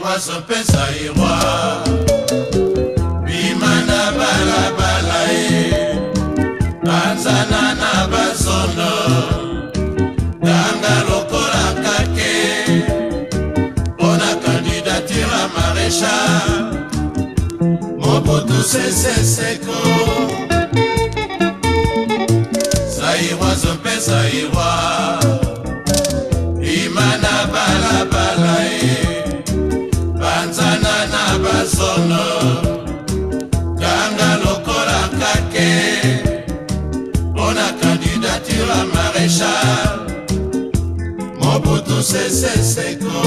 wazopesa irwa bima na balabala ye banzana na bazono. Tanga lokola kake. Mpo na kandidature ya maréchal. Mobutu seseseko zairwa zope zairwa na bazono kanga lokola kake mpo na kandidature ya maréchal. Mobutu seseseko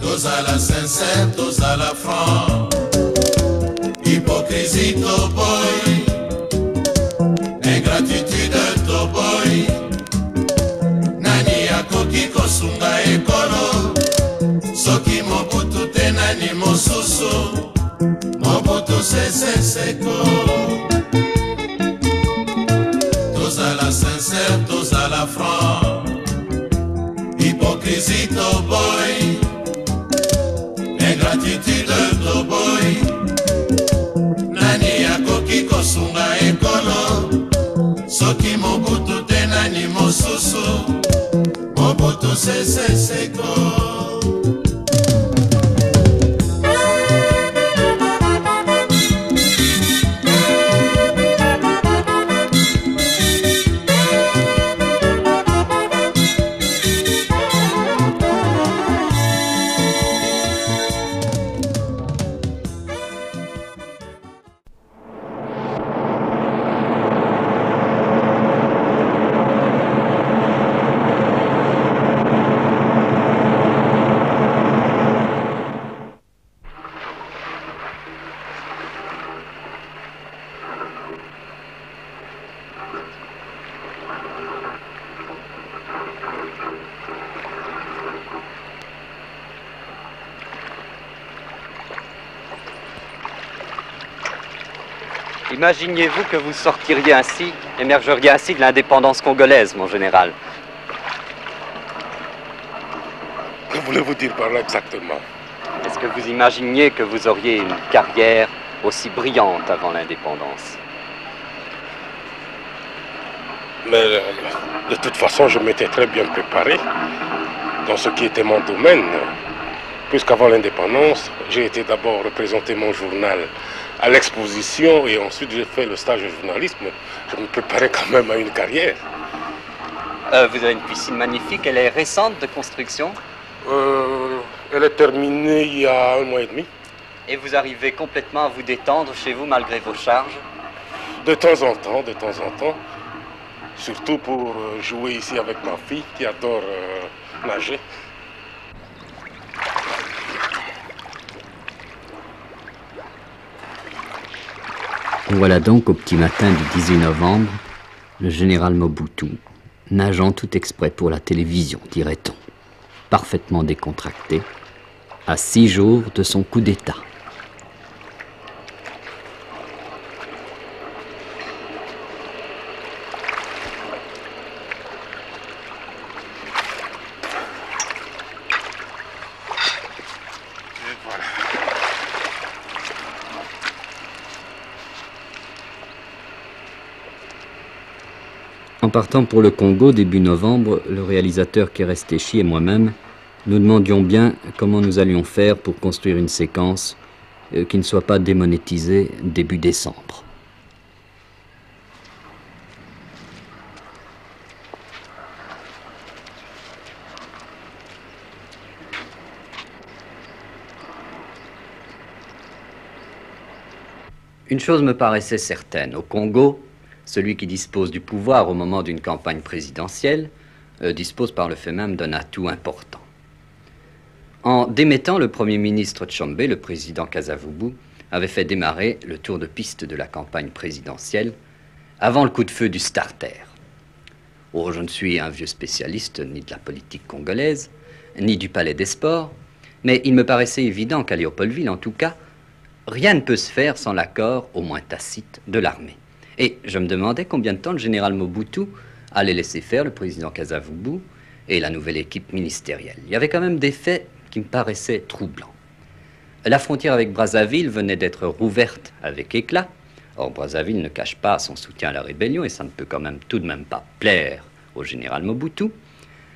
tozala sincere tozala franc. Hypocrisie toboy nani mosusu mobutu seseseko tozala sincere tozala franc. Hypocrisie toboy. Ingratitude toboy. Nani akoki kosunga ekolo? Soki mobutu te nani mosusu mobutu seseseko Imaginiez-vous que vous sortiriez ainsi, émergeriez ainsi de l'indépendance congolaise, mon général. Que voulez-vous dire par là exactement? Est-ce que vous imaginiez que vous auriez une carrière aussi brillante avant l'indépendance? Mais euh, de toute façon, je m'étais très bien préparé dans ce qui était mon domaine. Puisqu'avant l'indépendance, j'ai été d'abord représenter mon journal à l'exposition et ensuite j'ai fait le stage de journalisme. Je me préparais quand même à une carrière. Euh, Vous avez une piscine magnifique, elle est récente de construction Euh, elle est terminée il y a un mois et demi. et vous arrivez complètement à vous détendre chez vous malgré vos charges. De temps en temps, de temps en temps. Surtout pour euh, jouer ici avec ma fille qui adore euh, nager. Voilà donc au petit matin du 18 novembre, le général Mobutu, nageant tout exprès pour la télévision, dirait-on, parfaitement décontracté, à six jours de son coup d'État. En partant pour le Congo début novembre, le réalisateur Kerestéchi et moi-même nous demandions bien comment nous allions faire pour construire une séquence euh, qui ne soit pas démonétisée début décembre. Une chose me paraissait certaine, au Congo, celui qui dispose du pouvoir au moment d'une campagne présidentielle euh, dispose par le fait même d'un atout important. En démettant le Premier ministre Tchombe, le président Kasavubu avait fait démarrer le tour de piste de la campagne présidentielle avant le coup de feu du starter. Oh, je ne suis un vieux spécialiste ni de la politique congolaise, ni du palais des sports, mais il me paraissait évident qu'à Léopoldville, en tout cas, rien ne peut se faire sans l'accord, au moins tacite, de l'armée. Et je me demandais combien de temps le général Mobutu allait laisser faire le président Kasavubu et la nouvelle équipe ministérielle. Il y avait quand même des faits qui me paraissaient troublants. La frontière avec Brazzaville venait d'être rouverte avec éclat. Or, Brazzaville ne cache pas son soutien à la rébellion et ça ne peut quand même tout de même pas plaire au général Mobutu.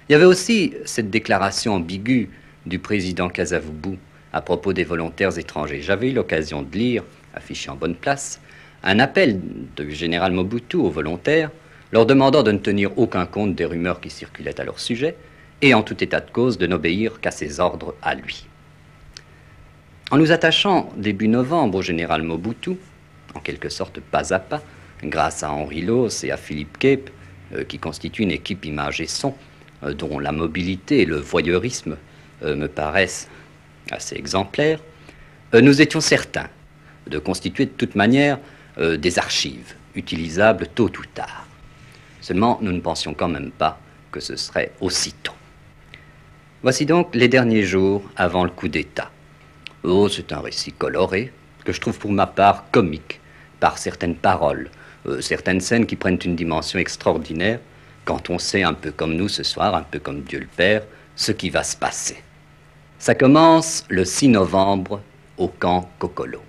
Il y avait aussi cette déclaration ambiguë du président Kasavubu à propos des volontaires étrangers. J'avais eu l'occasion de lire, affiché en bonne place, un appel du général Mobutu aux volontaires, leur demandant de ne tenir aucun compte des rumeurs qui circulaient à leur sujet, et en tout état de cause de n'obéir qu'à ses ordres à lui. En nous attachant début novembre au général Mobutu, en quelque sorte pas à pas, grâce à Henri Loss et à Philippe Cape, euh, qui constituent une équipe image et son, euh, dont la mobilité et le voyeurisme euh, me paraissent assez exemplaires, nous étions certains de constituer de toute manière des archives utilisables tôt ou tard. Seulement, nous ne pensions quand même pas que ce serait aussitôt. Voici donc les derniers jours avant le coup d'État. Oh, c'est un récit coloré, que je trouve pour ma part comique, par certaines paroles, certaines scènes qui prennent une dimension extraordinaire quand on sait un peu comme nous ce soir, un peu comme Dieu le Père, ce qui va se passer. Ça commence le 6 novembre au camp Cocolo.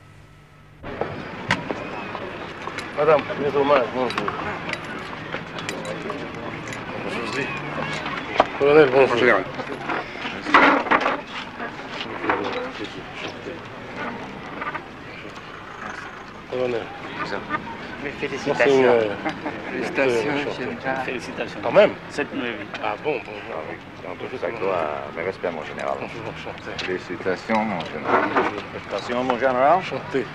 Madame, mes hommages, bonjour. Bonjour. Colonel, bonjour. Général. Colonel. Mes félicitations. Félicitations, Félicitations. Quand même Cette nuit. Ah bon, bon. ah, En tout ça, gloire, mes respects, mon général. Bonjour, enchanté. Félicitations, mon général. Félicitations, mon général. Enchanté.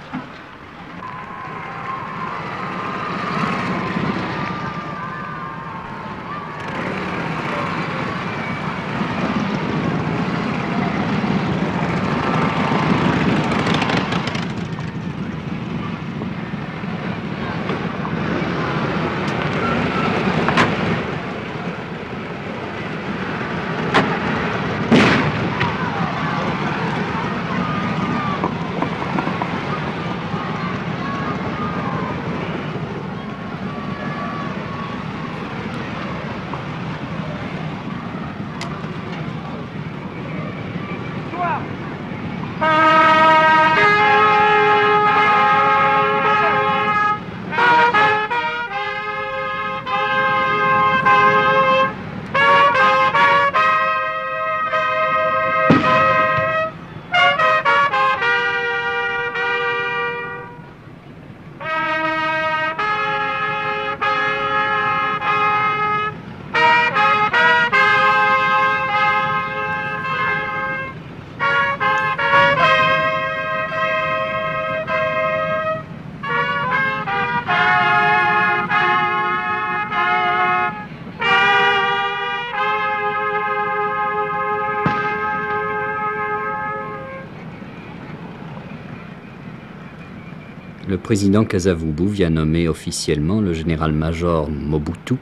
Président Kasavubu vient nommer officiellement le général-major Mobutu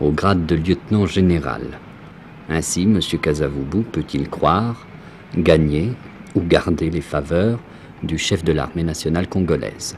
au grade de lieutenant général. Ainsi, M. Kasavubu peut-il croire, gagner ou garder les faveurs du chef de l'armée nationale congolaise.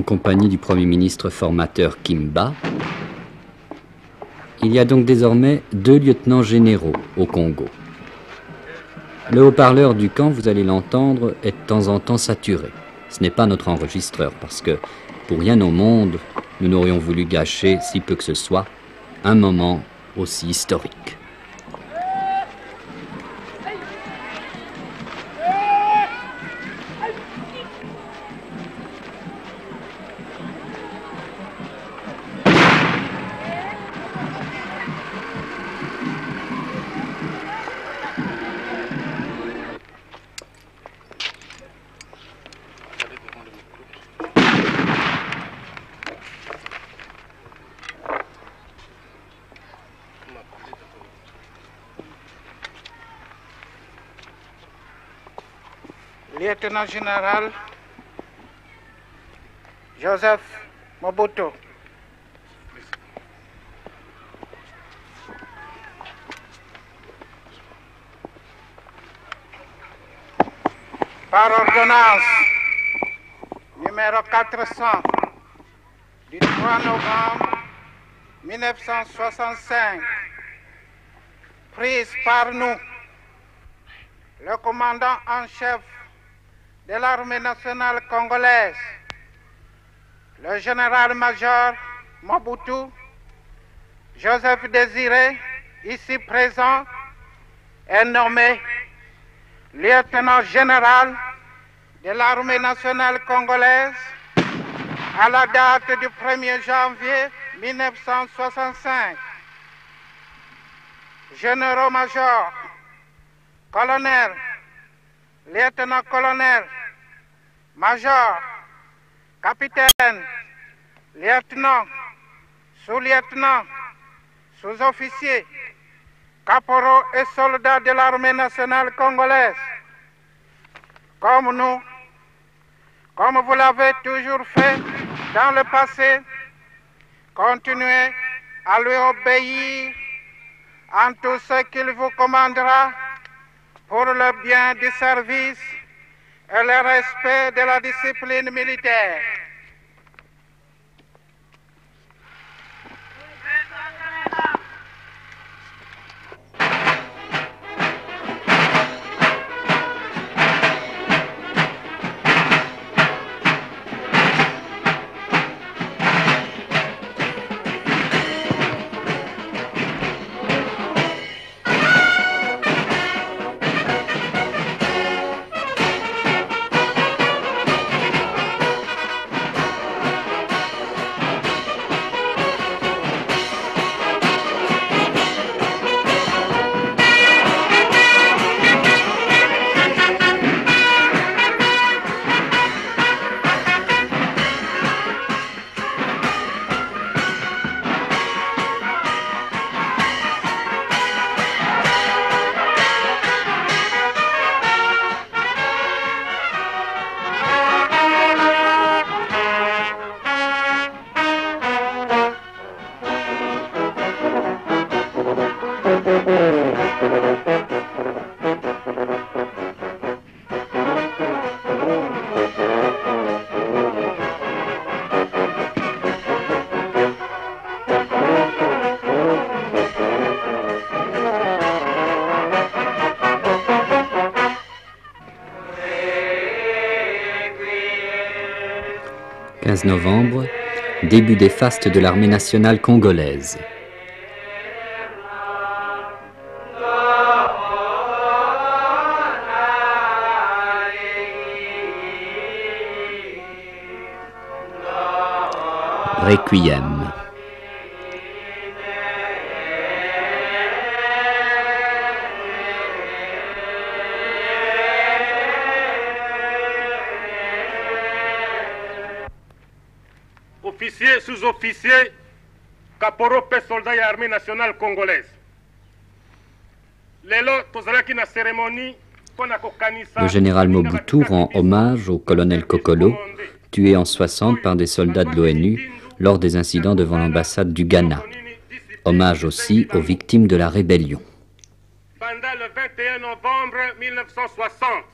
En compagnie du Premier ministre formateur Kimba, il y a donc désormais deux lieutenants généraux au Congo. Le haut-parleur du camp, vous allez l'entendre, est de temps en temps saturé. Ce n'est pas notre enregistreur parce que, pour rien au monde, nous n'aurions voulu gâcher, si peu que ce soit, un moment aussi historique. Général Joseph Mobutu. Par ordonnance numéro 400 du 3 novembre 1965, prise par nous, le commandant en chef de l'armée nationale congolaise, le général-major Mobutu, Joseph Désiré, ici présent, est nommé lieutenant général de l'armée nationale congolaise à la date du 1er janvier 1965. Généraux-major, colonel, lieutenant-colonel, major, capitaine, lieutenant, sous-lieutenant, sous-officier, caporaux et soldats de l'armée nationale congolaise. Comme nous, comme vous l'avez toujours fait dans le passé, continuez à lui obéir en tout ce qu'il vous commandera pour le bien du service et le respect de la discipline militaire. 15 novembre, début des fastes de l'armée nationale congolaise. Requiem. Officier sous-officier kaporo mpe soldat ya armée nationale congolaise. Le général Mobutu rend hommage au colonel Kokolo, tué en 60 par des soldats de l'ONU lors des incidents devant l'ambassade du Ghana. Hommage aussi aux victimes de la rébellion. pendant le 21 novembre 1960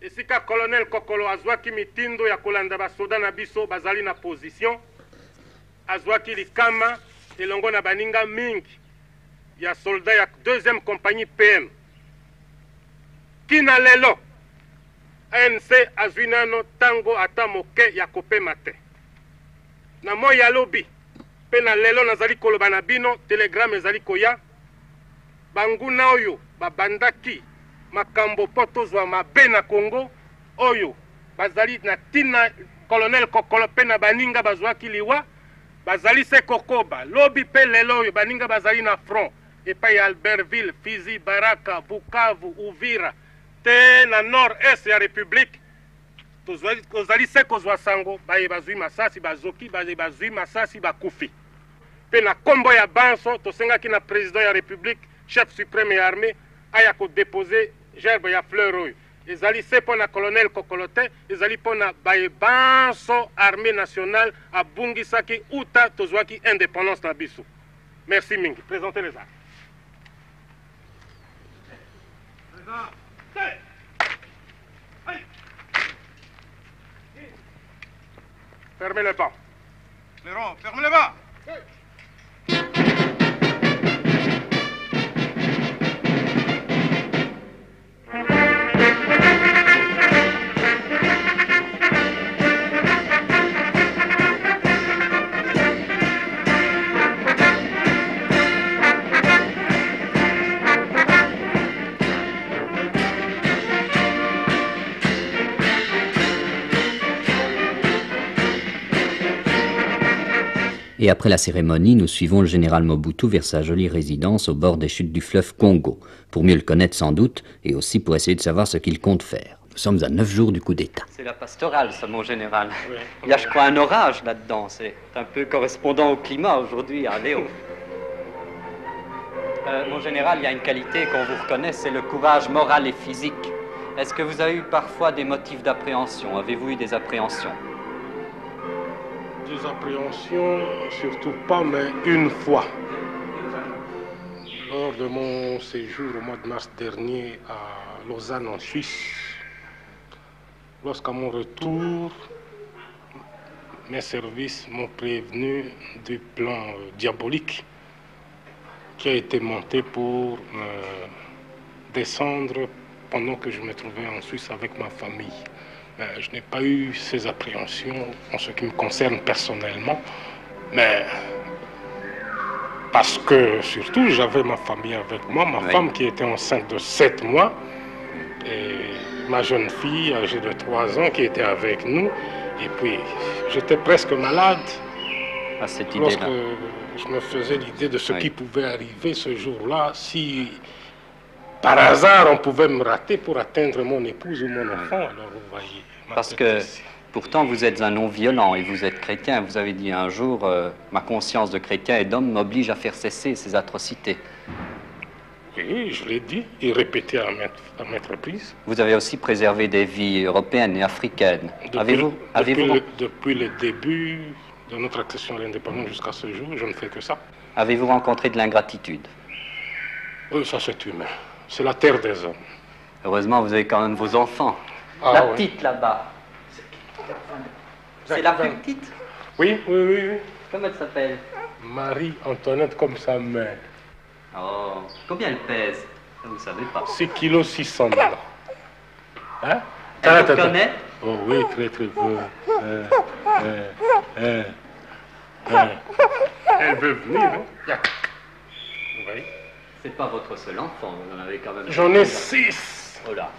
esika colonel kokolo azwaki mitindo ya kolanda basoda na biso bazali na position azwaki likama elongo na baninga mingi ya solda ya deuxième compagnie pm kina lelo anc azwi nano ntango ata moke ya kopema te. Na moi ya lobi mpe na lelo nazali koloba na bino telegrame ezali koya. Banguna oyo babandaki makambo mpo tozwa mabe na kongo oyo bazali na ntina colonel kokolo mpe na baninga bazwaki liwa bazali se kokoba. Lobi mpe lelo oyo baninga bazali na front. Epai ya albertville fizi baraka bukavu uvira. Te na nord est ya république. Tozali se kozwa sango. Baye bazwi masasi bazoki baye bazwi masasi bakufi. Mpe na nkombo ya banso tosengaki na président ya république chef suprême ya armée aya kodepose gerbe ya fleur oyo ezali se mpo na colonel kokolo te ezali mpo na bayebanso armée nationale abungisaki uta tozwaki indépendance na biso merci mingi présentez les armes Fermez le banc. Clairon, ferme les bas. Et après la cérémonie, nous suivons le général Mobutu vers sa jolie résidence au bord des chutes du fleuve Congo, pour mieux le connaître sans doute, et aussi pour essayer de savoir ce qu'il compte faire. Nous sommes à neuf jours du coup d'État. C'est la pastorale, ça, mon général. Il y a, je crois, un orage là-dedans. C'est un peu correspondant au climat aujourd'hui à Léo. Euh, mon général, il y a une qualité qu'on vous reconnaît, c'est le courage moral et physique. Est-ce que vous avez eu parfois des motifs d'appréhension? Avez-vous eu des appréhensions? Des appréhensions, surtout pas, mais une fois. Lors de mon séjour au mois de mars dernier à Lausanne, en Suisse, lorsqu'à mon retour, mes services m'ont prévenu du plan euh, diabolique qui a été monté pour euh, descendre pendant que je me trouvais en Suisse avec ma famille. Euh, je n'ai pas eu ces appréhensions en ce qui me concerne personnellement, mais parce que surtout j'avais ma famille avec moi, ma Oui. femme qui était enceinte de 7 mois et ma jeune fille âgée de 3 ans qui était avec nous. Et puis j'étais presque malade à cette lorsque idée-là je me faisais l'idée de ce Oui. qui pouvait arriver ce jour-là si par hasard on pouvait me rater pour atteindre mon épouse ou mon enfant. Alors vous voyez. Parce que pourtant vous êtes un non-violent et vous êtes chrétien. Vous avez dit un jour, euh, ma conscience de chrétien et d'homme m'oblige à faire cesser ces atrocités. Oui, je l'ai dit et répété à maintes, à maintes reprises. Vous avez aussi préservé des vies européennes et africaines. Depuis, Avez-vous depuis le, depuis le début de notre accession à l'indépendance jusqu'à ce jour, je ne fais que ça. avez-vous rencontré de l'ingratitude? Oui, ça c'est humain. C'est la terre des hommes. Heureusement, vous avez quand même vos enfants. Ah, la petite là-bas. C'est la plus petite Oui, oui, oui, oui. Comment elle s'appelle Marie-Antoinette comme sa mère. Oh, combien elle pèse Ça, Vous savez pas. 6 kilos 600 maintenant. Hein Elle vous connaît Oh oui, très très peu. Euh, euh, euh, euh. Elle veut venir, non Viens. Vous voyez C'est pas votre seul enfant, vous en avez quand même. J'en ai six. Oh là.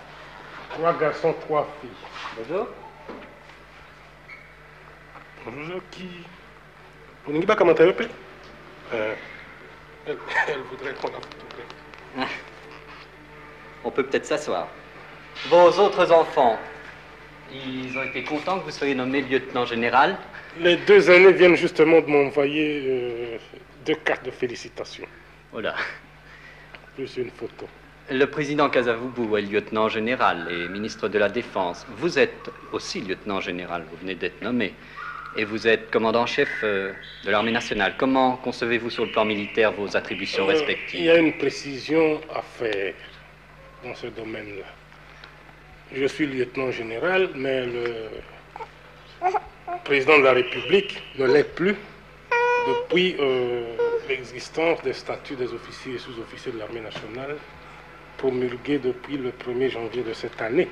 Trois garçons, trois filles. Bonjour. Bonjour, qui Vous n'avez pas comment euh, elle, elle voudrait qu'on la. On peut peut-être s'asseoir. Vos autres enfants, ils ont été contents que vous soyez nommé lieutenant général? Les deux aînés viennent justement de m'envoyer euh, deux cartes de félicitations, Oh là. Plus une photo. Le président Kasavubu est lieutenant général et ministre de la Défense. Vous êtes aussi lieutenant général, vous venez d'être nommé. Et vous êtes commandant-chef euh, de l'armée nationale. Comment concevez-vous sur le plan militaire vos attributions Euh, Il y respectives a une précision à faire dans ce domaine-là. Je suis lieutenant général, mais le président de la République ne l'est plus depuis euh, l'existence des statuts des officiers et sous-officiers de l'armée nationale promulgués depuis le 1er janvier de cette année.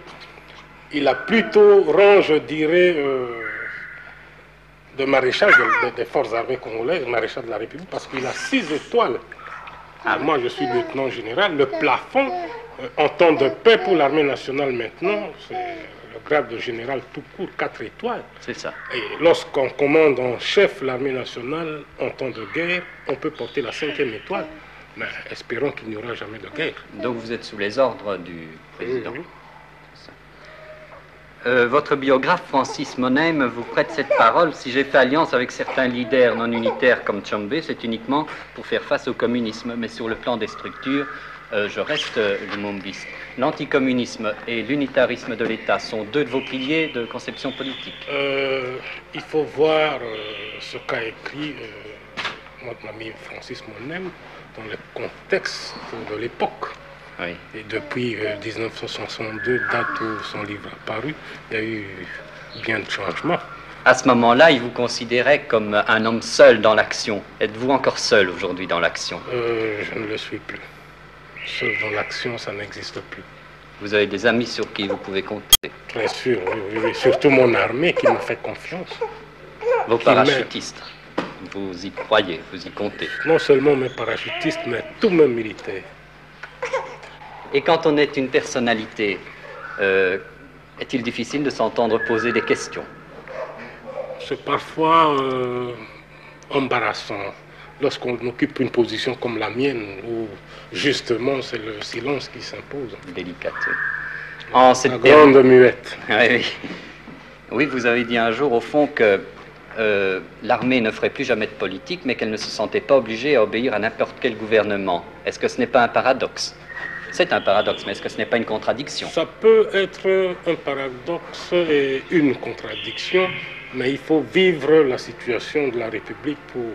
Il a plutôt rang, je dirais, euh, de maréchal de- de- des forces armées congolaises, maréchal de la République, parce qu'il a six étoiles. Ah, moi, je suis lieutenant général. Le plafond, euh, en temps de paix pour l'armée nationale maintenant, c'est grade de général tout court, 4 étoiles. C'est ça. Et lorsqu'on commande en chef l'armée nationale en temps de guerre, on peut porter la cinquième étoile. Mais espérons qu'il n'y aura jamais de guerre. Donc vous êtes sous les ordres du président. Mhm. Euh, votre biographe Francis Monem vous prête cette parole. Si j'ai fait alliance avec certains leaders non unitaires comme Tchombe, c'est uniquement pour faire face au communisme. Mais sur le plan des structures, Euh, je reste euh, lumumbiste. L'anticommunisme et l'unitarisme de l'État sont deux de vos piliers de conception politique. Euh, il faut voir ce qu'a écrit notre ami Francis Monem dans le contexte de l'époque. Oui. Et depuis euh, 1962, date où son livre a paru, il y a eu bien de changements. À ce moment-là, il vous considérait comme un homme seul dans l'action. Êtes-vous encore seul aujourd'hui dans l'action? Euh, je ne le suis plus. Seul dans l'action, ça n'existe plus. Vous avez des amis sur qui vous pouvez compter Bien sûr, oui, oui, oui. Surtout mon armée qui me fait confiance. Vos parachutistes. Vous y croyez, vous y comptez. Non seulement mes parachutistes, mais tous mes militaires. Et quand on est une personnalité, euh, est-il difficile de s'entendre poser des questions? C'est parfois euh, embarrassant lorsqu'on occupe une position comme la mienne, où justement c'est le silence qui s'impose. Délicate. En cette grande muette. Oui, oui. Oui, vous avez dit un jour, au fond, que euh, l'armée ne ferait plus jamais de politique, mais qu'elle ne se sentait pas obligée à obéir à n'importe quel gouvernement. Est-ce que ce n'est pas un paradoxe? C'est un paradoxe, mais est-ce que ce n'est pas une contradiction? Ça peut être un paradoxe et une contradiction, mais il faut vivre la situation de la République pour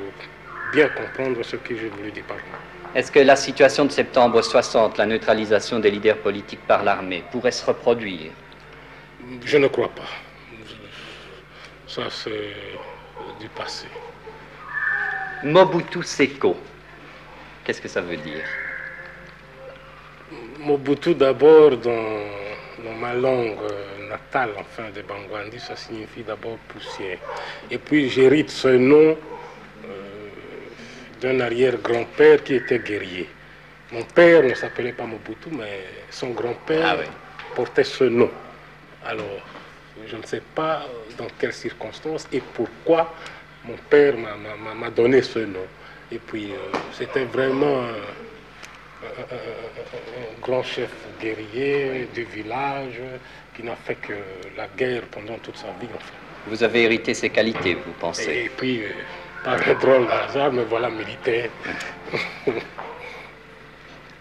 bien comprendre ce que je voulais dire par là. Est-ce que la situation de septembre 60, la neutralisation des leaders politiques par l'armée, pourrait se reproduire? Je ne crois pas. Ça, c'est du passé. Mobutu Seko, qu'est-ce que ça veut dire? Mobutu, d'abord, dans, dans ma langue natale, enfin, de Bangwandi, ça signifie d'abord poussière. Et puis, j'hérite ce nom d'un arrière-grand-père qui était guerrier. Mon père ne s'appelait pas Mobutu, mais son grand-père Ah oui. portait ce nom. Alors, je ne sais pas dans quelles circonstances et pourquoi mon père m'a- donné ce nom. Et puis, euh, c'était vraiment un, un- un- un grand chef guerrier du village qui n'a fait que la guerre pendant toute sa vie, enfin. Vous avez hérité ces qualités, vous pensez Et puis, euh, un drôle hasard, me voilà militaire.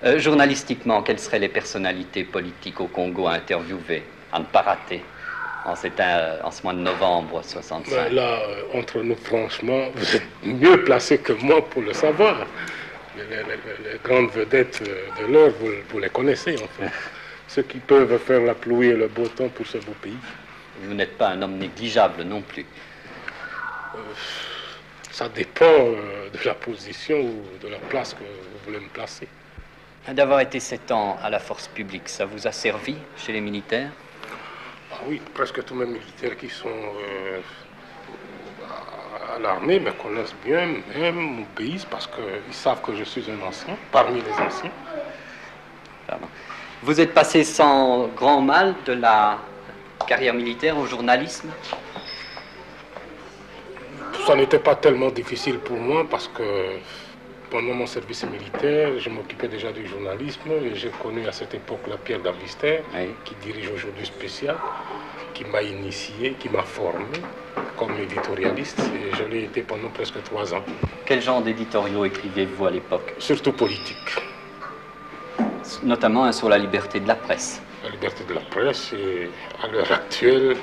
Euh, journalistiquement, quelles seraient les personnalités politiques au Congo à interviewer, à ne pas rater, en, cet, euh, en ce mois de novembre 65 Mais là, euh, entre nous, franchement, vous êtes mieux placé que moi pour le savoir. Les, les- les- les grandes vedettes de l'heure, vous, vous les connaissez, enfin. Ceux qui peuvent faire la pluie et le beau temps pour ce beau pays. Vous n'êtes pas un homme négligeable non plus. Ça dépend euh, de la position ou de la place que vous voulez me placer. D'avoir été sept ans à la force publique, ça vous a servi chez les militaires? Ah oui, presque tous mes militaires qui sont euh, à- l'armée me connaissent bien, même m'obéissent parce qu'ils savent que je suis un ancien, parmi les anciens. Pardon. Vous êtes passé sans grand mal de la carrière militaire au journalisme? Ça n'était pas tellement difficile pour moi parce que pendant mon service militaire, je m'occupais déjà du journalisme et j'ai connu à cette époque-là Pierre Davister, Oui. qui dirige aujourd'hui Spécial, qui m'a initié, qui m'a formé comme éditorialiste et je l'ai été pendant presque trois ans, Quel genre d'éditoriaux écriviez-vous à l'époque? Surtout politique. Notamment sur la liberté de la presse. La liberté de la presse et à l'heure actuelle,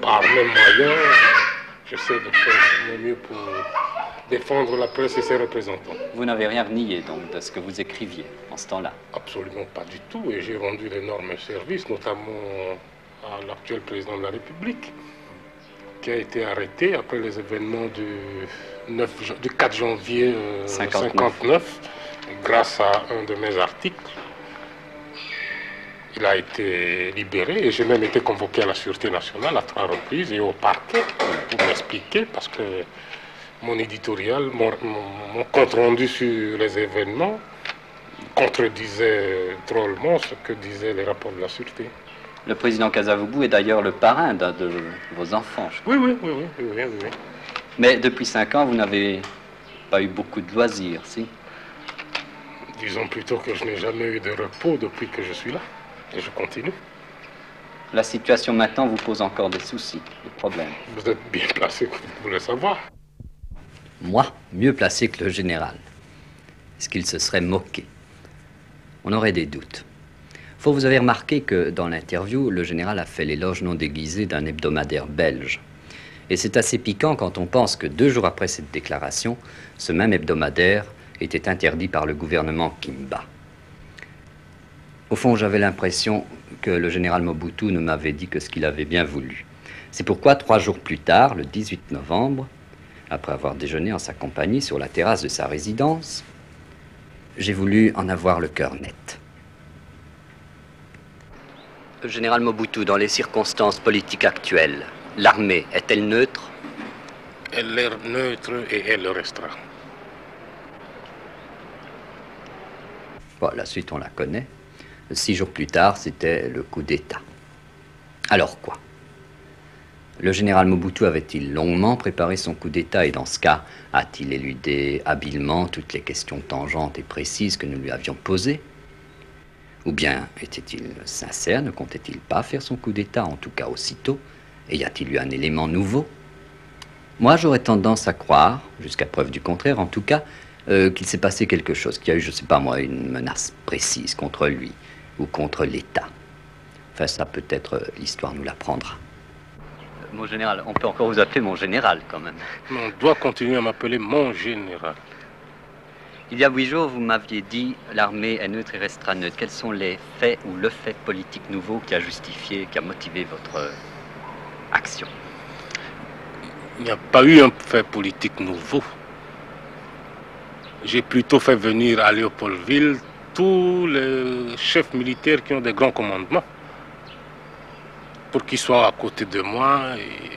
par mes moyens, j'essaie de faire le mieux pour défendre la presse et ses représentants. Vous n'avez rien nié donc de ce que vous écriviez en ce temps-là. Absolument pas du tout. Et j'ai rendu d'énormes services, notamment à l'actuel président de la République, qui a été arrêté après les événements du, 9 jan- du 4 janvier euh, 59. 59, grâce à un de mes articles. Il a été libéré et j'ai même été convoqué à la Sûreté nationale à trois reprises et au parquet pour m'expliquer parce que mon éditorial, mon, compte rendu sur les événements contredisait drôlement ce que disaient les rapports de la Sûreté. Le président Kasavubu est d'ailleurs le parrain de vos enfants. je crois. Oui, oui, oui, oui, oui, oui, oui, oui. Mais depuis cinq ans, vous n'avez pas eu beaucoup de loisirs, si? Disons plutôt que je n'ai jamais eu de repos depuis que je suis là. Et je continue. La situation maintenant vous pose encore des soucis, des problèmes. Vous êtes bien placé pour le savoir. Moi, mieux placé que le général. Est-ce qu'il se serait moqué? On aurait des doutes. Faut vous avez remarqué que dans l'interview, le général a fait l'éloge non déguisé d'un hebdomadaire belge. Et c'est assez piquant quand on pense que deux jours après cette déclaration, ce même hebdomadaire était interdit par le gouvernement Kimba. Au fond, j'avais l'impression que le général Mobutu ne m'avait dit que ce qu'il avait bien voulu. C'est pourquoi, trois jours plus tard, le 18 novembre, après avoir déjeuné en sa compagnie sur la terrasse de sa résidence, j'ai voulu en avoir le cœur net. Général Mobutu, dans les circonstances politiques actuelles, l'armée est-elle neutre? Elle est neutre et elle le restera. Bon, la suite, on la connaît. Six jours plus tard, c'était le coup d'État. Alors quoi? Le général Mobutu avait-il longuement préparé son coup d'État et dans ce cas, a-t-il éludé habilement toutes les questions tangentes et précises que nous lui avions posées? Ou bien était-il sincère, ne comptait-il pas faire son coup d'État, en tout cas aussitôt Et y a-t-il eu un élément nouveau? Moi, j'aurais tendance à croire, jusqu'à preuve du contraire en tout cas, euh, qu'il s'est passé quelque chose, qu'il y a eu, je ne sais pas moi, une menace précise contre lui ou contre l'État. Enfin, ça peut-être euh, l'histoire nous l'apprendra. Mon général, on peut encore vous appeler mon général quand même. Mais on doit continuer à m'appeler mon général. Il y a huit jours, vous m'aviez dit l'armée est neutre et restera neutre. Quels sont les faits ou le fait politique nouveau qui a justifié, qui a motivé votre euh, action? Il n'y a pas eu un fait politique nouveau. J'ai plutôt fait venir à Léopoldville tous les chefs militaires qui ont des grands commandements pour qu'ils soient à côté de moi et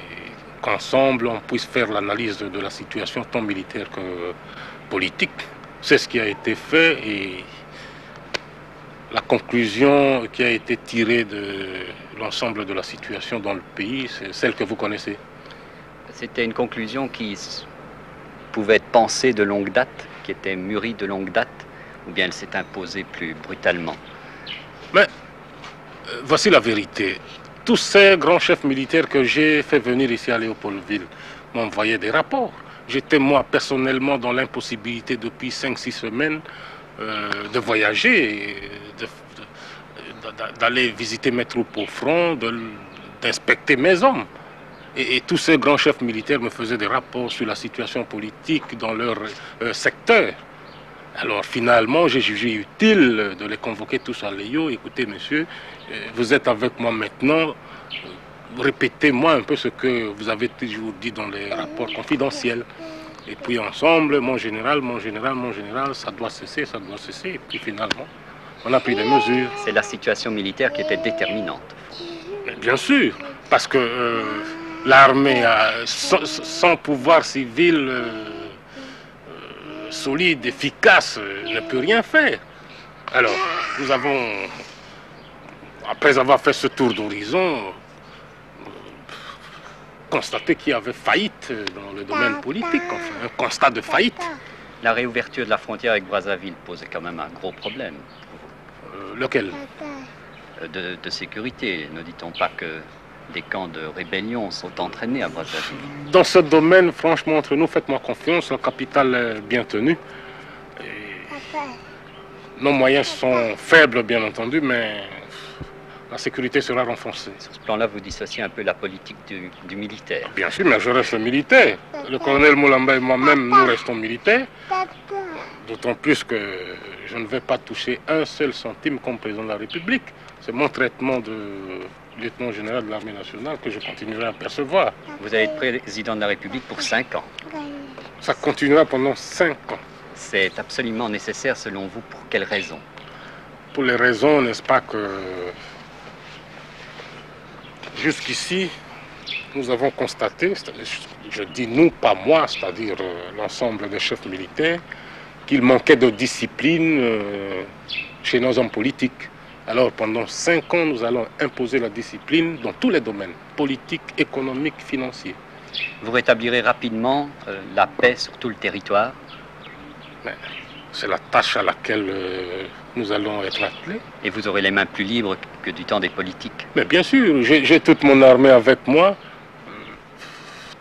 qu'ensemble on puisse faire l'analyse de, la situation tant militaire que politique. C'est ce qui a été fait et la conclusion qui a été tirée de l'ensemble de la situation dans le pays, c'est celle que vous connaissez. C'était une conclusion qui pouvait être pensée de longue date, qui était mûrie de longue date, ou bien elle s'est imposée plus brutalement Mais euh, voici la vérité. Tous ces grands chefs militaires que j'ai fait venir ici à Léopoldville m'envoyaient des rapports. J'étais moi personnellement dans l'impossibilité depuis 5-6 semaines euh, de voyager, d'aller visiter mes troupes au front, d'inspecter mes hommes. Et, et tous ces grands chefs militaires me faisaient des rapports sur la situation politique dans leur euh, secteur. Alors finalement, j'ai jugé utile de les convoquer tous à Léo. Écoutez, monsieur, euh, vous êtes avec moi maintenant. Euh, Répétez-moi un peu ce que vous avez toujours dit dans les rapports confidentiels. Et puis ensemble, mon général, mon général, mon général, ça doit cesser, ça doit cesser. Et puis finalement, on a pris des mesures. C'est la situation militaire qui était déterminante. Mais bien sûr, parce que euh, l'armée, sans, sans pouvoir civil euh, solide, efficace, euh, ne peut rien faire. Alors, nous avons, après avoir fait ce tour d'horizon, euh, constaté qu'il y avait faillite dans le domaine politique, enfin, un constat de faillite. La réouverture de la frontière avec Brazzaville posait quand même un gros problème Euh, lequel? Euh, de, de sécurité. Ne dit-on pas que des camps de rébellion sont entraînés à Brazzaville Dans ce domaine, franchement, entre nous, faites-moi confiance, la capitale est bien tenue. Et Nos moyens sont faibles, bien entendu, mais la sécurité sera renforcée. Sur ce plan-là, vous dissociez un peu la politique du, du militaire. Bien sûr, mais je reste militaire. Le colonel Moulamba et moi-même, nous restons militaires. D'autant plus que je ne vais pas toucher un seul centime comme président de la République. C'est mon traitement de lieutenant général de l'armée nationale que je continuerai à percevoir. Vous allez être président de la République pour cinq ans. Ça continuera pendant cinq ans. C'est absolument nécessaire selon vous pour quelles raisons pour les raisons, n'est-ce pas, que jusqu'ici, nous avons constaté, je dis nous, pas moi, c'est-à-dire euh, l'ensemble des chefs militaires, qu'il manquait de discipline euh, chez nos hommes politiques. Alors pendant cinq ans, nous allons imposer la discipline dans tous les domaines, politique, économique, financier. Vous rétablirez rapidement euh, la paix sur tout le territoire C'est la tâche à laquelle euh, nous allons être attelés. et vous aurez les mains plus libres que du temps des politiques. Mais bien sûr, j'ai toute mon armée avec moi.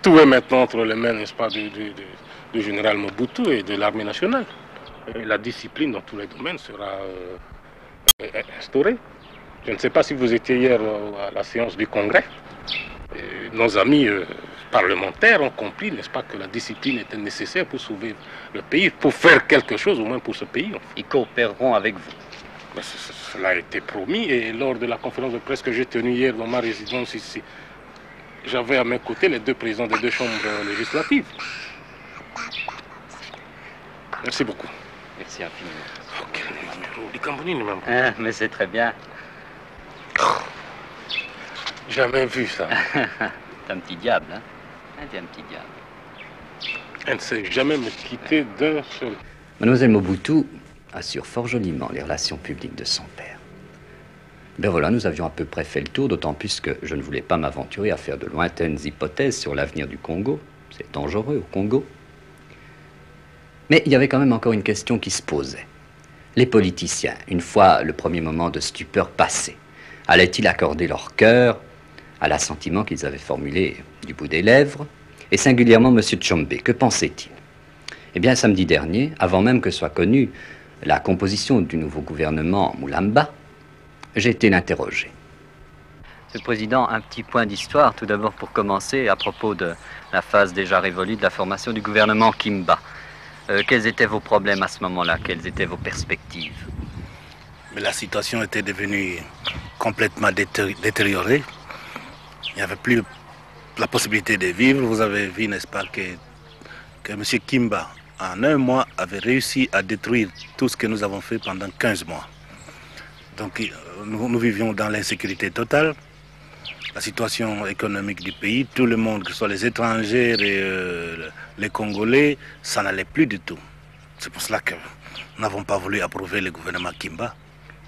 Tout est maintenant entre les mains, n'est-ce pas, du, du- du- du général Mobutu et de l'armée nationale. Et la discipline dans tous les domaines sera euh, instauré. Je ne sais pas si vous étiez hier à la séance du Congrès. Et nos amis euh, parlementaires ont compris, n'est-ce pas, que la discipline était nécessaire pour sauver le pays, pour faire quelque chose au moins pour ce pays. Ils coopéreront avec vous. Ben, cela a été promis et lors de la conférence de presse que j'ai tenue hier dans ma résidence ici, j'avais à mes côtés les deux présidents des deux chambres législatives. Merci beaucoup. Merci infiniment. Ah, mais c'est très bien. Jamais vu ça. T'es un petit diable, hein, hein T'es un petit diable. Elle ne sait jamais me quitter d'un seul. Mademoiselle Mobutu assure fort joliment les relations publiques de son père. Ben voilà, nous avions à peu près fait le tour, d'autant plus que je ne voulais pas m'aventurer à faire de lointaines hypothèses sur l'avenir du Congo. C'est dangereux au Congo. Mais il y avait quand même encore une question qui se posait. Les politiciens, une fois le premier moment de stupeur passé, allaient-ils accorder leur cœur à l'assentiment qu'ils avaient formulé du bout des lèvres Et singulièrement M. Tchombe, que pensait-il Eh bien, samedi dernier, avant même que soit connue la composition du nouveau gouvernement Moulamba, j'ai été l'interroger. Monsieur le Président, un petit point d'histoire, tout d'abord pour commencer, à propos de la phase déjà révolue de la formation du gouvernement Kimba. Euh, quels étaient vos problèmes à ce moment-là? Quelles étaient vos perspectives? Mais la situation était devenue complètement détériorée. Il n'y avait plus la possibilité de vivre. Vous avez vu, n'est-ce pas, que, que M. Kimba, en un mois, avait réussi à détruire tout ce que nous avons fait pendant 15 mois. Donc nous, vivions dans l'insécurité totale la situation économique du pays, tout le monde, que ce soit les étrangers et les Congolais, ça n'allait plus du tout. C'est pour cela que nous n'avons pas voulu approuver le gouvernement Kimba.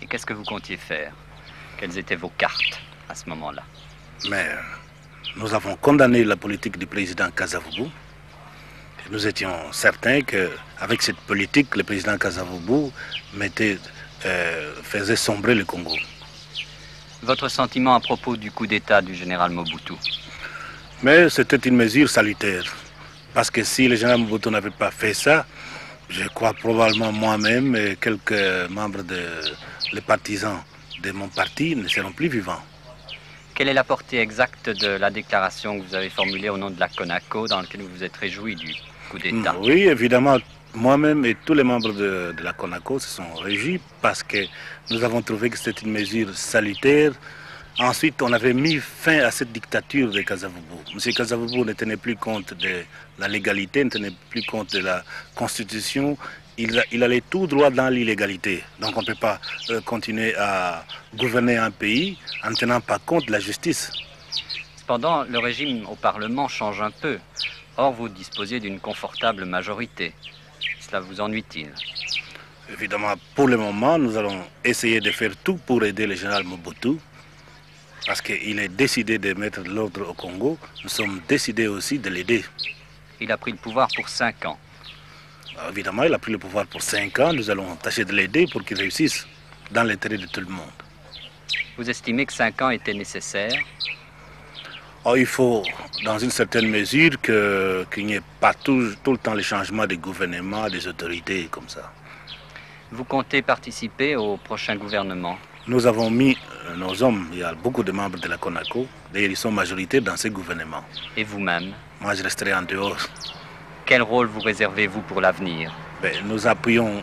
Et qu'est-ce que vous comptiez faire? Quelles étaient vos cartes à ce moment-là? Mais nous avons condamné la politique du président Kazavubu. Nous étions certains qu'avec cette politique, le président Kazavubu mettait, euh, faisait sombrer le Congo. Votre sentiment à propos du coup d'État du général Mobutu? Mais c'était une mesure salutaire. Parce que si le général Mobutu n'avait pas fait ça, je crois probablement moi-même et quelques membres des les partisans de mon parti ne seront plus vivants. Quelle est la portée exacte de la déclaration que vous avez formulée au nom de la CONACO dans laquelle vous vous êtes réjoui du coup d'État? Oui, évidemment, moi-même et tous les membres de, la CONACO se sont régis parce que nous avons trouvé que c'était une mesure salutaire. Ensuite, on avait mis fin à cette dictature de Kazavubu. M. Kazavubu ne tenait plus compte de la légalité, ne tenait plus compte de la constitution. Il, il allait tout droit dans l'illégalité. Donc on ne peut pas euh, continuer à gouverner un pays en ne tenant pas compte de la justice. Cependant, le régime au Parlement change un peu. Or, vous disposez d'une confortable majorité. Cela vous ennuie-t-il? Évidemment, pour le moment, nous allons essayer de faire tout pour aider le général Mobutu, parce qu'il est décidé de mettre l'ordre au Congo. Nous sommes décidés aussi de l'aider. Il a pris le pouvoir pour cinq ans. Évidemment, il a pris le pouvoir pour cinq ans. Nous allons tâcher de l'aider pour qu'il réussisse dans l'intérêt de tout le monde. Vous estimez que cinq ans étaient nécessaires Oh, il faut, dans une certaine mesure, qu'il n'y ait pas tout, tout, le temps les changements des gouvernements, des autorités comme ça. Vous comptez participer au prochain gouvernement? Nous avons mis euh, nos hommes, il y a beaucoup de membres de la CONACO, d'ailleurs ils sont majoritaires dans ces gouvernements. Et vous-même? Moi je resterai en dehors. Quel rôle vous réservez-vous pour l'avenir? Ben, Nous appuyons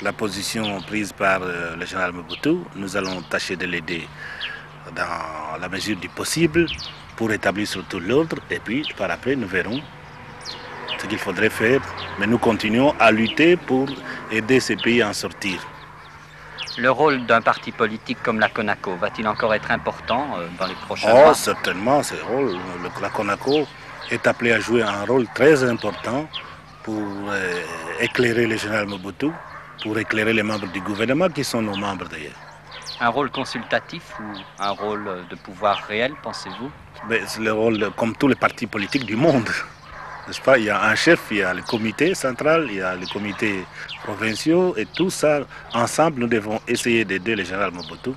la position prise par euh, le général Mobutu. Nous allons tâcher de l'aider dans la mesure du possible pour établir surtout l'ordre et puis par après nous verrons ce qu'il faudrait faire. Mais nous continuons à lutter pour aider ces pays à en sortir. Le rôle d'un parti politique comme la CONACO va-t-il encore être important euh, dans les prochains oh, mois? Certainement, ce rôle. La CONACO est appelé à jouer un rôle très important pour euh, éclairer le général Mobutu, pour éclairer les membres du gouvernement qui sont nos membres d'ailleurs. Un rôle consultatif ou un rôle de pouvoir réel, pensez-vous? C'est le rôle comme tous les partis politiques du monde. Pas? Il y a un chef, il y a le comité central, il y a les comités provinciaux et tout ça, ensemble, nous devons essayer d'aider le général Mobutu.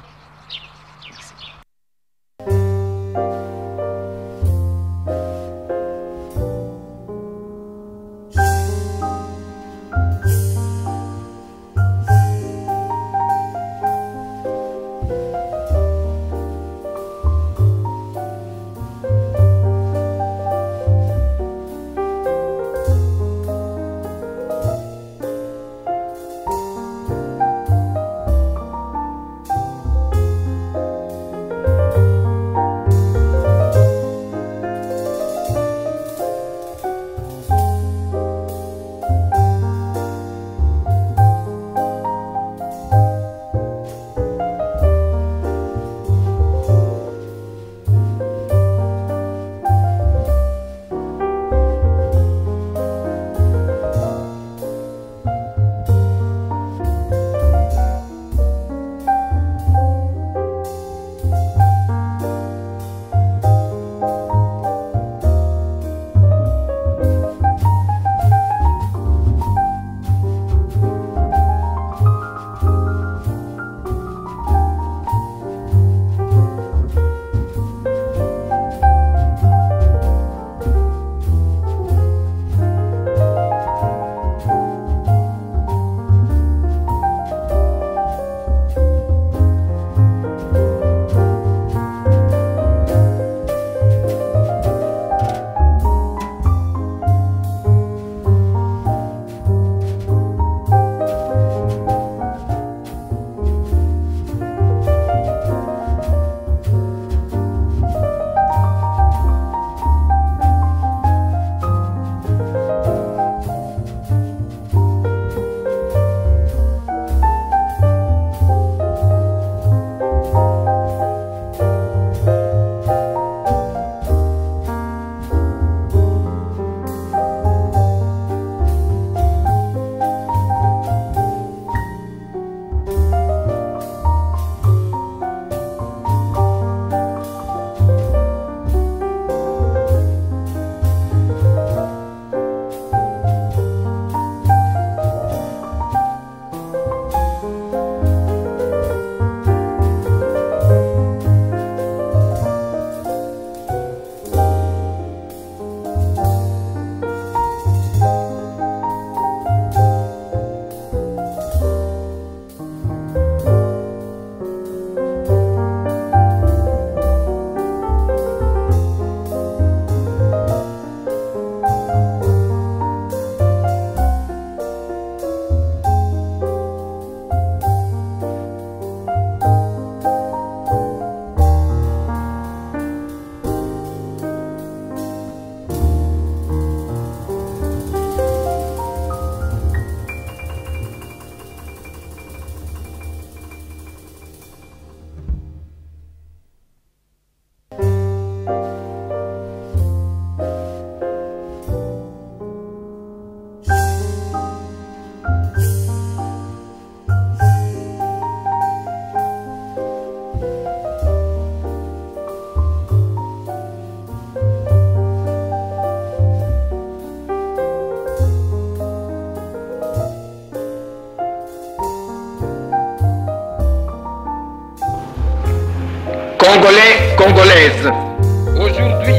Aujourd'hui,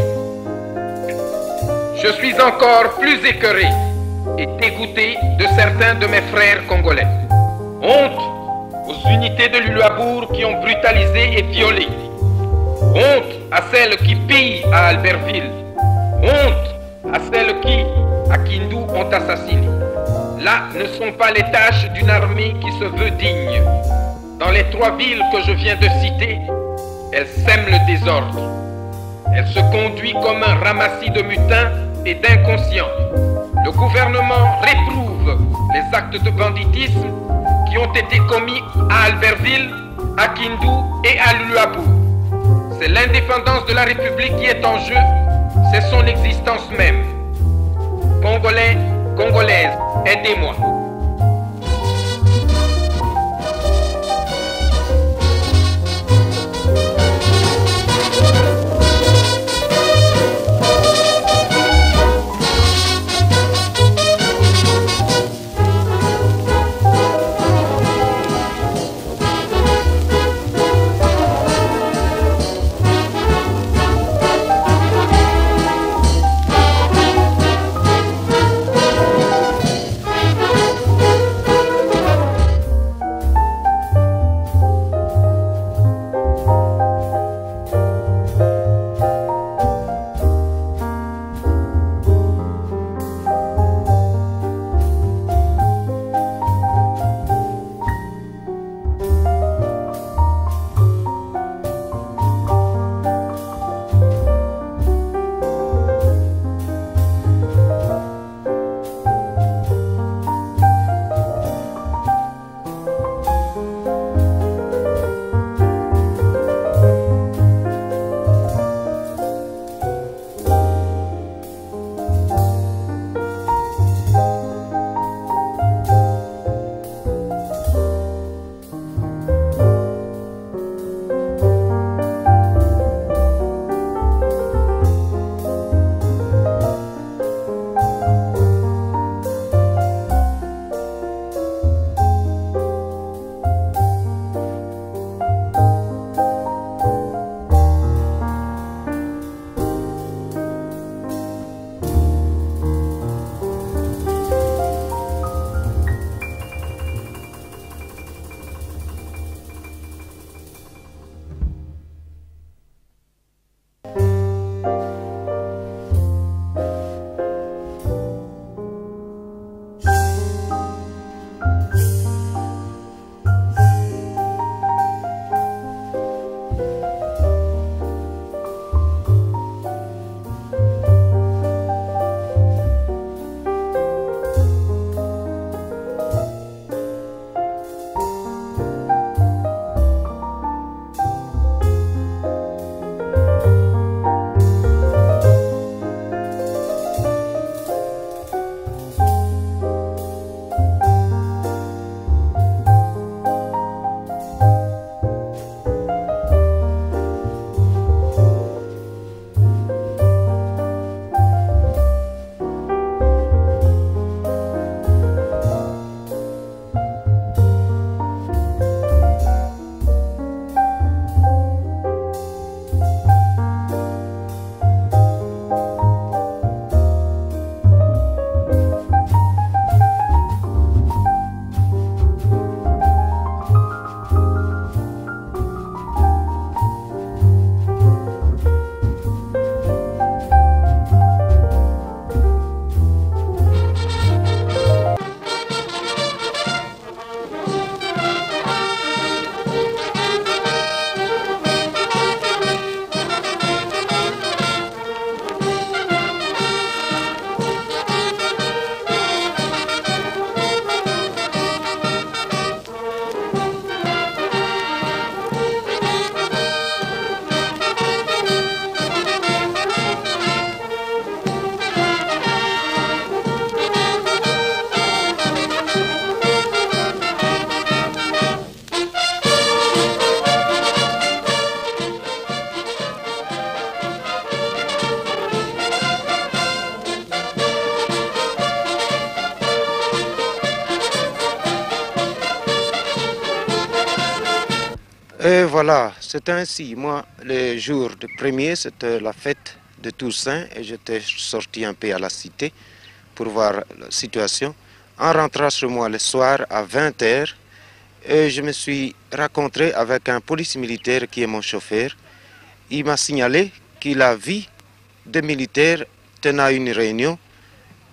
je suis encore plus écœuré et dégoûté de certains de mes frères congolais. Honte aux unités de l'Uluabour qui ont brutalisé et violé. Honte à celles qui pillent à Albertville. Honte à celles qui, à Kindu, ont assassiné. Là ne sont pas les tâches d'une armée qui se veut digne. Dans les trois villes que je viens de citer, elle sème le désordre. Elle se conduit comme un ramassis de mutins et d'inconscients. Le gouvernement réprouve les actes de banditisme qui ont été commis à Albertville, à Kindu et à Luluabu. C'est l'indépendance de la République qui est en jeu, c'est son existence même. Congolais, Congolaises, aidez-moi. Voilà, c'est ainsi. Moi, le jour de premier, c'était la fête de Toussaint et j'étais sorti un peu à la cité pour voir la situation. En rentrant chez moi le soir à 20h, et je me suis rencontré avec un police militaire qui est mon chauffeur. Il m'a signalé qu'il a vu des militaires tenant une réunion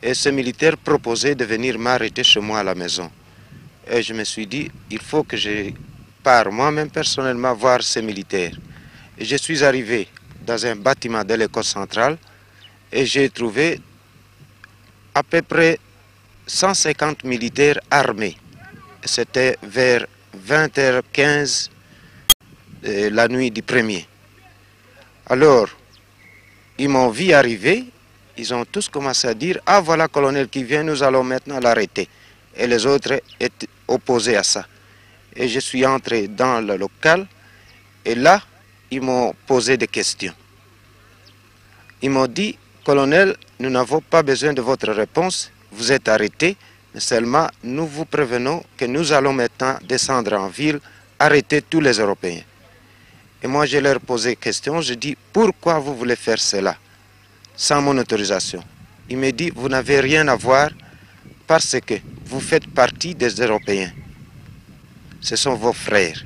et ce militaire proposait de venir m'arrêter chez moi à la maison. Et je me suis dit, il faut que je pars moi-même personnellement voir ces militaires. Et je suis arrivé dans un bâtiment de l'école centrale et j'ai trouvé à peu près 150 militaires armés. C'était vers 20h15 euh, la nuit du premier. Alors, ils m'ont vu arriver, ils ont tous commencé à dire Ah voilà, colonel qui vient, nous allons maintenant l'arrêter. Et les autres étaient opposés à ça. Et je suis entré dans le local, et là, ils m'ont posé des questions. Ils m'ont dit Colonel, nous n'avons pas besoin de votre réponse, vous êtes arrêté, mais seulement nous vous prévenons que nous allons maintenant descendre en ville, arrêter tous les Européens. Et moi, je leur posé question, je dis, pourquoi vous voulez faire cela sans mon autorisation? Il me dit, vous n'avez rien à voir parce que vous faites partie des Européens. Ce sont vos frères.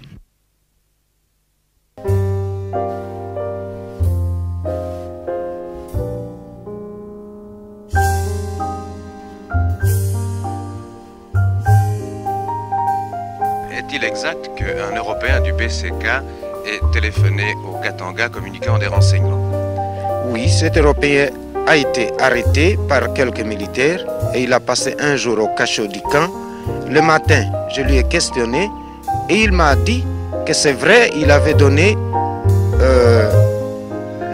Est-il exact qu'un Européen du BCK ait téléphoné au Katanga communiquant des renseignements? Oui, cet Européen a été arrêté par quelques militaires et il a passé un jour au cachot du camp. Le matin, je lui ai questionné et il m'a dit que c'est vrai, il avait donné euh,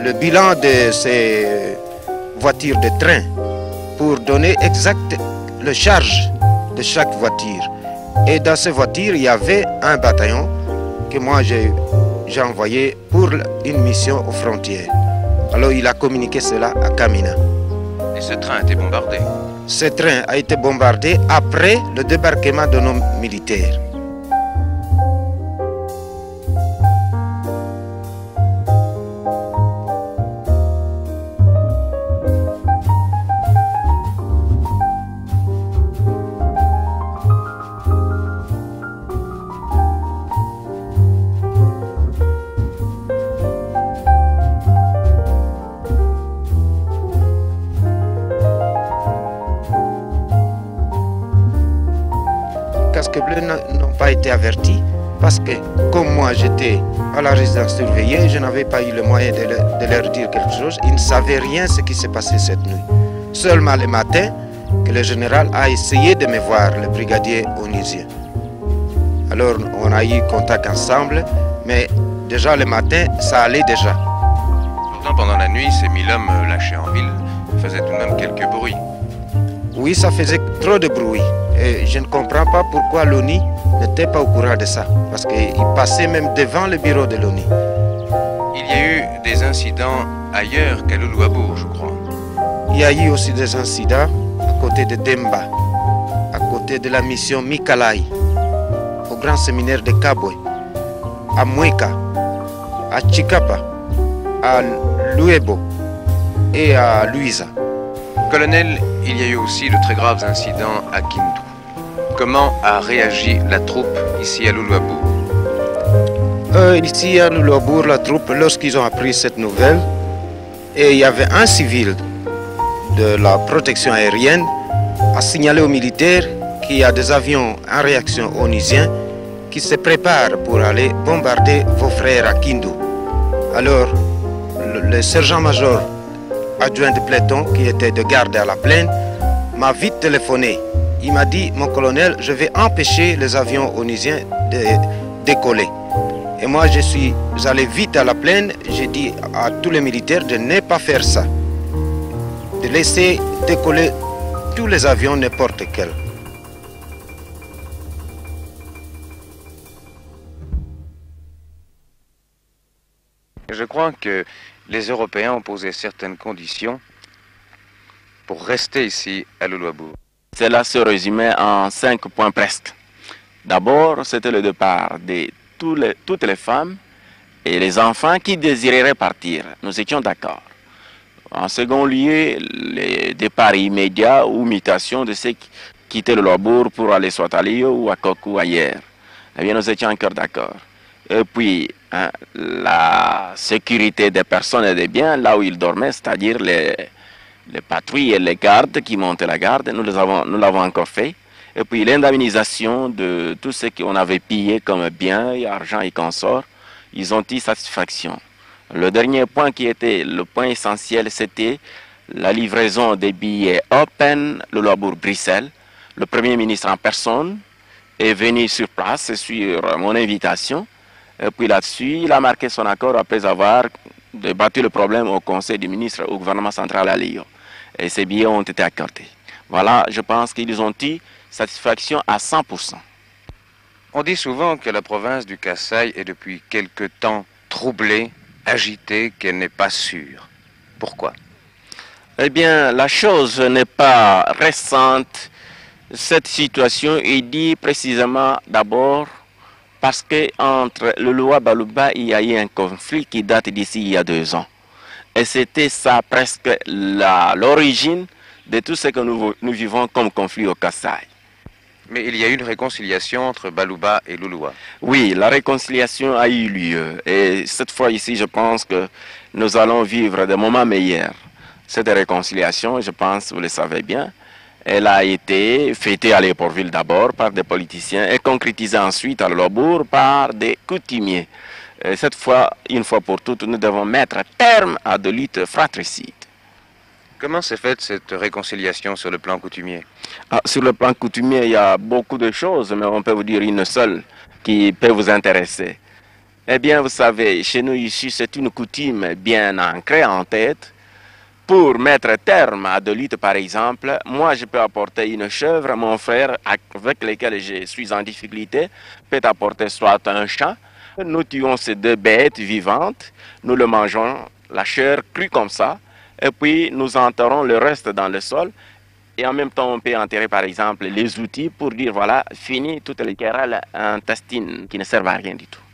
le bilan de ses voitures de train pour donner exact le charge de chaque voiture. Et dans ces voitures, il y avait un bataillon que moi j'ai envoyé pour une mission aux frontières. Alors il a communiqué cela à Kamina. Et ce train a été bombardé? Ce train a été bombardé après le débarquement de nos militaires. Été avertis parce que comme moi j'étais à la résidence surveillée, je n'avais pas eu le moyen de, le- de leur dire quelque chose. Ils ne savaient rien ce qui s'est passé cette nuit. Seulement le matin que le général a essayé de me voir, le brigadier onusien. Alors on a eu contact ensemble, mais déjà le matin, ça allait déjà. Pourtant, pendant la nuit, ces mille hommes euh, lâchés en ville faisaient tout de même quelques bruits. Oui, ça faisait trop de bruit. Et je ne comprends pas pourquoi l'ONI n'était pas au courant de ça. Parce qu'il passait même devant le bureau de l'ONI. Il y a eu des incidents ailleurs qu'à Loulouabourg, je crois. Il y a eu aussi des incidents à côté de Demba, à côté de la mission Mikalai, au grand séminaire de Kabwe, à Mweka, à Chikapa, à Luebo et à Luisa. Colonel, il y a eu aussi de très graves incidents à Kindu. Comment a réagi la troupe ici à Loulouabourg Euh, ici à Lulobourg, la troupe, lorsqu'ils ont appris cette nouvelle, et il y avait un civil de la protection aérienne, a signalé aux militaires qu'il y a des avions en réaction onusiens qui se préparent pour aller bombarder vos frères à Kindu. Alors, le, sergent-major adjoint de peloton, qui était de garde à la plaine, m'a vite téléphoné. Il m'a dit, mon colonel, je vais empêcher les avions onusiens de décoller. Et moi, je suis allé vite à la plaine. J'ai dit à tous les militaires de ne pas faire ça. De laisser décoller tous les avions, n'importe quels. Je crois que les Européens ont posé certaines conditions pour rester ici à Loulouabourg. Cela se résumait en cinq points presque. D'abord, c'était le départ les, toutes les femmes et les enfants qui désireraient partir. Nous étions d'accord. En second lieu, les départs immédiats ou mutations de ceux qui quittaient le Lobour pour aller soit à Lyon ou à Coq ou ailleurs. Eh bien, nous étions encore d'accord. Et puis, hein, la sécurité des personnes et des biens là où ils dormaient, c'est-à-dire les, les patrouilles et les gardes qui montaient la garde, nous l'avons nous encore fait. Et puis l'indemnisation de tout ce qu'on avait pillé comme biens, et argent et consorts, ils ont eu satisfaction. Le dernier point qui était le point essentiel, c'était la livraison des billets Open, le Labour Bruxelles. Le Premier ministre en personne est venu sur place sur mon invitation. Et puis là-dessus, il a marqué son accord après avoir débattu le problème au Conseil des ministres au gouvernement central à Lyon. Et ces billets ont été accordés. Voilà, je pense qu'ils ont eu satisfaction à 100%. On dit souvent que la province du Kassai est depuis quelque temps troublée, agitée, qu'elle n'est pas sûre. Pourquoi? Eh bien, la chose n'est pas récente. Cette situation est due précisément d'abord parce qu'entre le loi Baluba, il y a eu un conflit qui date d'ici il y a deux ans. Et c'était ça presque l'origine de tout ce que nous, nous, vivons comme conflit au Kassai. Mais il y a eu une réconciliation entre Baluba et Louloua. Oui, la réconciliation a eu lieu. Et cette fois ici, je pense que nous allons vivre des moments meilleurs. Cette réconciliation, je pense, vous le savez bien, elle a été fêtée à Léopoldville d'abord par des politiciens et concrétisée ensuite à Lobourg par des coutumiers. Et cette fois, une fois pour toutes, nous devons mettre terme à de luttes fratricides. Comment s'est faite cette réconciliation sur le plan coutumier? Ah, Sur le plan coutumier, il y a beaucoup de choses, mais on peut vous dire une seule qui peut vous intéresser. Eh bien, vous savez, chez nous ici, c'est une coutume bien ancrée en tête. Pour mettre terme à de luttes, par exemple, moi, je peux apporter une chèvre, mon frère, avec lequel je suis en difficulté, peut apporter soit un chat. Nous tuons ces deux bêtes vivantes, nous le mangeons, la chair crue comme ça, et puis nous enterrons le reste dans le sol. Et en même temps, on peut enterrer par exemple les outils pour dire voilà, fini toutes les querelles intestines qui ne servent à rien du tout.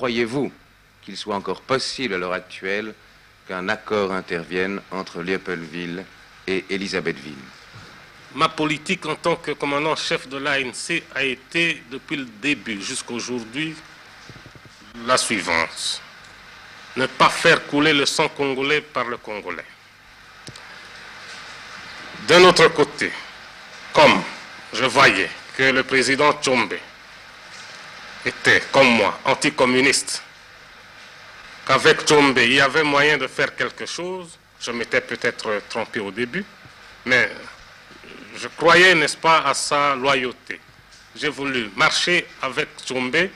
Croyez-vous qu'il soit encore possible à l'heure actuelle qu'un accord intervienne entre Léopoldville et Elisabethville Ma politique en tant que commandant-chef de l'ANC a été, depuis le début jusqu'à aujourd'hui, la suivante. Ne pas faire couler le sang congolais par le Congolais. D'un autre côté, comme je voyais que le président Tchombe était, comme moi, anticommuniste, qu'avec Tchombe, il y avait moyen de faire quelque chose. Je m'étais peut-être trompé au début, mais je croyais, n'est-ce pas, à sa loyauté. J'ai voulu marcher avec Tchombe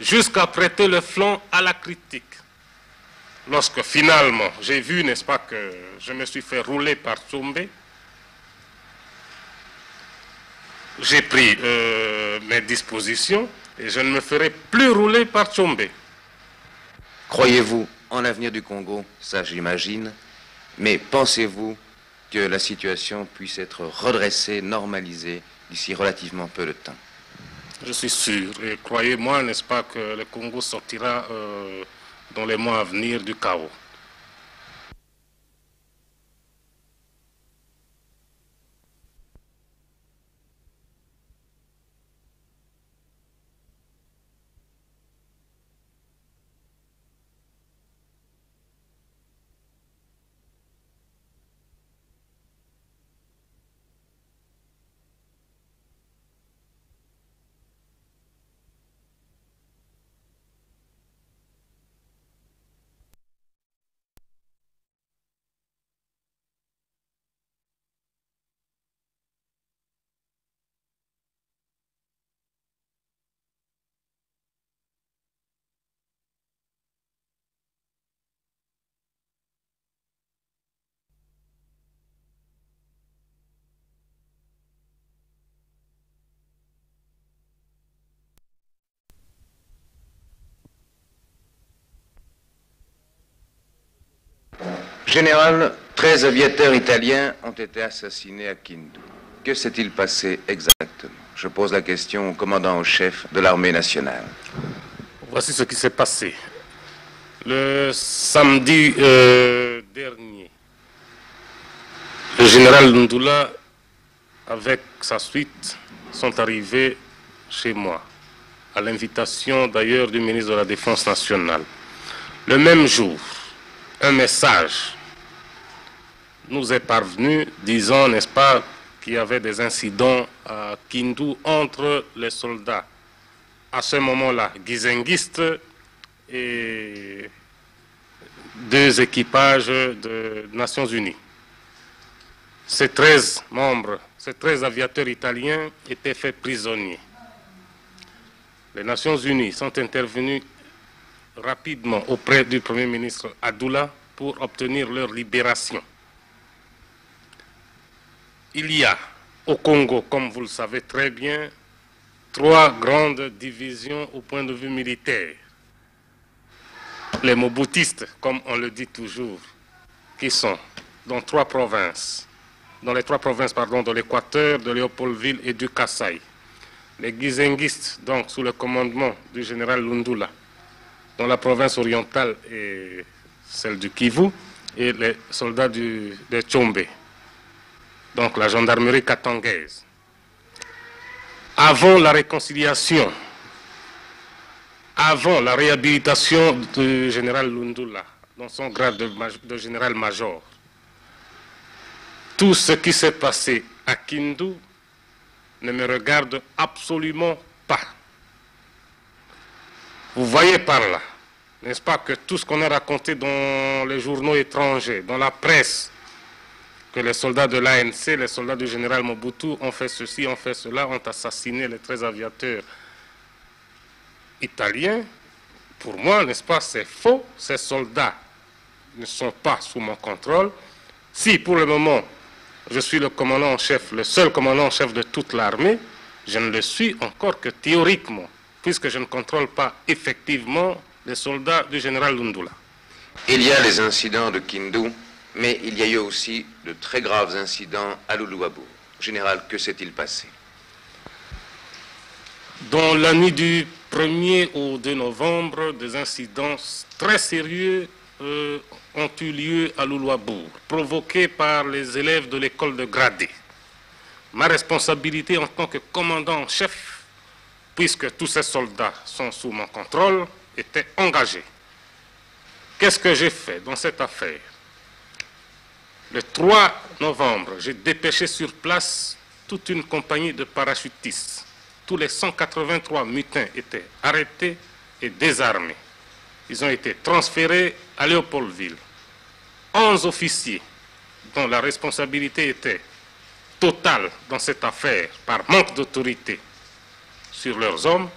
jusqu'à prêter le flanc à la critique. Lorsque finalement j'ai vu, n'est-ce pas, que je me suis fait rouler par Tchombe, j'ai pris euh, mes dispositions et je ne me ferai plus rouler par Tchombe. Croyez-vous en l'avenir du Congo? Ça, j'imagine. Mais pensez-vous que la situation puisse être redressée, normalisée d'ici relativement peu de temps? Je suis sûr. Et croyez-moi, n'est-ce pas, que le Congo sortira euh, dans les mois à venir du chaos. Général, 13 aviateurs italiens ont été assassinés à Kindu. Que s'est-il passé exactement? Je pose la question au commandant en chef de l'armée nationale. Voici ce qui s'est passé. Le samedi euh, dernier, le général Ndula, avec sa suite, sont arrivés chez moi, à l'invitation d'ailleurs du ministre de la Défense nationale. Le même jour, un message nous est parvenu disant, n'est-ce pas, qu'il y avait des incidents à Kindu entre les soldats. À ce moment-là, guizenguistes et deux équipages de Nations Unies. Ces 13 membres, ces 13 aviateurs italiens étaient faits prisonniers. Les Nations Unies sont intervenues rapidement auprès du Premier ministre Adoula pour obtenir leur libération. Il y a au Congo, comme vous le savez très bien, trois grandes divisions au point de vue militaire. Les Mobutistes, comme on le dit toujours, qui sont dans trois provinces, dans les trois provinces pardon, de l'Équateur, de Léopoldville et du Kassai. Les Gizenguistes, donc sous le commandement du général Lundula, dans la province orientale et celle du Kivu, et les soldats du, de Tchombe, donc la gendarmerie katangaise. Avant la réconciliation, avant la réhabilitation du général Lundula, dans son grade de, général-major, tout ce qui s'est passé à Kindu ne me regarde absolument pas. Vous voyez par là, n'est-ce pas, que tout ce qu'on a raconté dans les journaux étrangers, dans la presse, que les soldats de l'ANC, les soldats du général Mobutu ont fait ceci, ont fait cela, ont assassiné les 13 aviateurs italiens, pour moi, n'est-ce pas, c'est faux. Ces soldats ne sont pas sous mon contrôle. Si pour le moment, je suis le commandant en chef, le seul commandant en chef de toute l'armée, je ne le suis encore que théoriquement, puisque je ne contrôle pas effectivement les soldats du général Lundula. Il y a les incidents de Kindu, mais il y a eu aussi de très graves incidents à Luluabour. Général, que s'est-il passé? Dans la nuit du 1er au 2 novembre, des incidents très sérieux euh, ont eu lieu à Luluabour, provoqués par les élèves de l'école de Gradé. Ma responsabilité en tant que commandant en chef, puisque tous ces soldats sont sous mon contrôle, était engagée. Qu'est-ce que j'ai fait dans cette affaire? Le 3 novembre, j'ai dépêché sur place toute une compagnie de parachutistes. Tous les 183 mutins étaient arrêtés et désarmés. Ils ont été transférés à Léopoldville. 11 officiers dont la responsabilité était totale dans cette affaire par manque d'autorité sur leurs hommes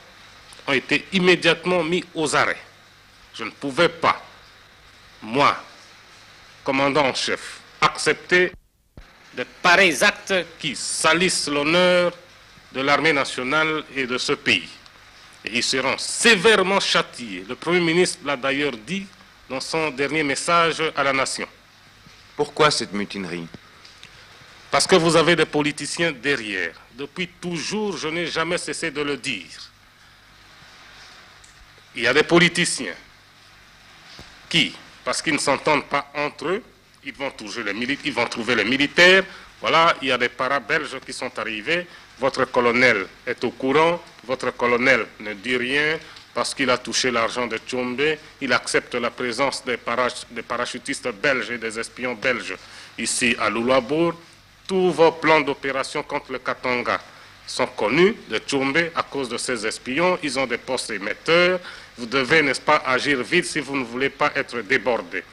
ont été immédiatement mis aux arrêts. Je ne pouvais pas, moi, commandant en chef, accepter de pareils actes qui salissent l'honneur de l'armée nationale et de ce pays. Et ils seront sévèrement châtiés. Le Premier ministre l'a d'ailleurs dit dans son dernier message à la nation. Pourquoi cette mutinerie? Parce que vous avez des politiciens derrière. Depuis toujours, je n'ai jamais cessé de le dire. Il y a des politiciens qui, parce qu'ils ne s'entendent pas entre eux, ils vont, trouver les militaires. Voilà, il y a des para-belges qui sont arrivés. Votre colonel est au courant. Votre colonel ne dit rien parce qu'il a touché l'argent de Tchombe. Il accepte la présence des, parachutistes belges et des espions belges ici à Lulabour. Tous vos plans d'opération contre le Katanga sont connus de Tchombe à cause de ces espions. Ils ont des postes émetteurs. Vous devez, n'est-ce pas, agir vite si vous ne voulez pas être débordé.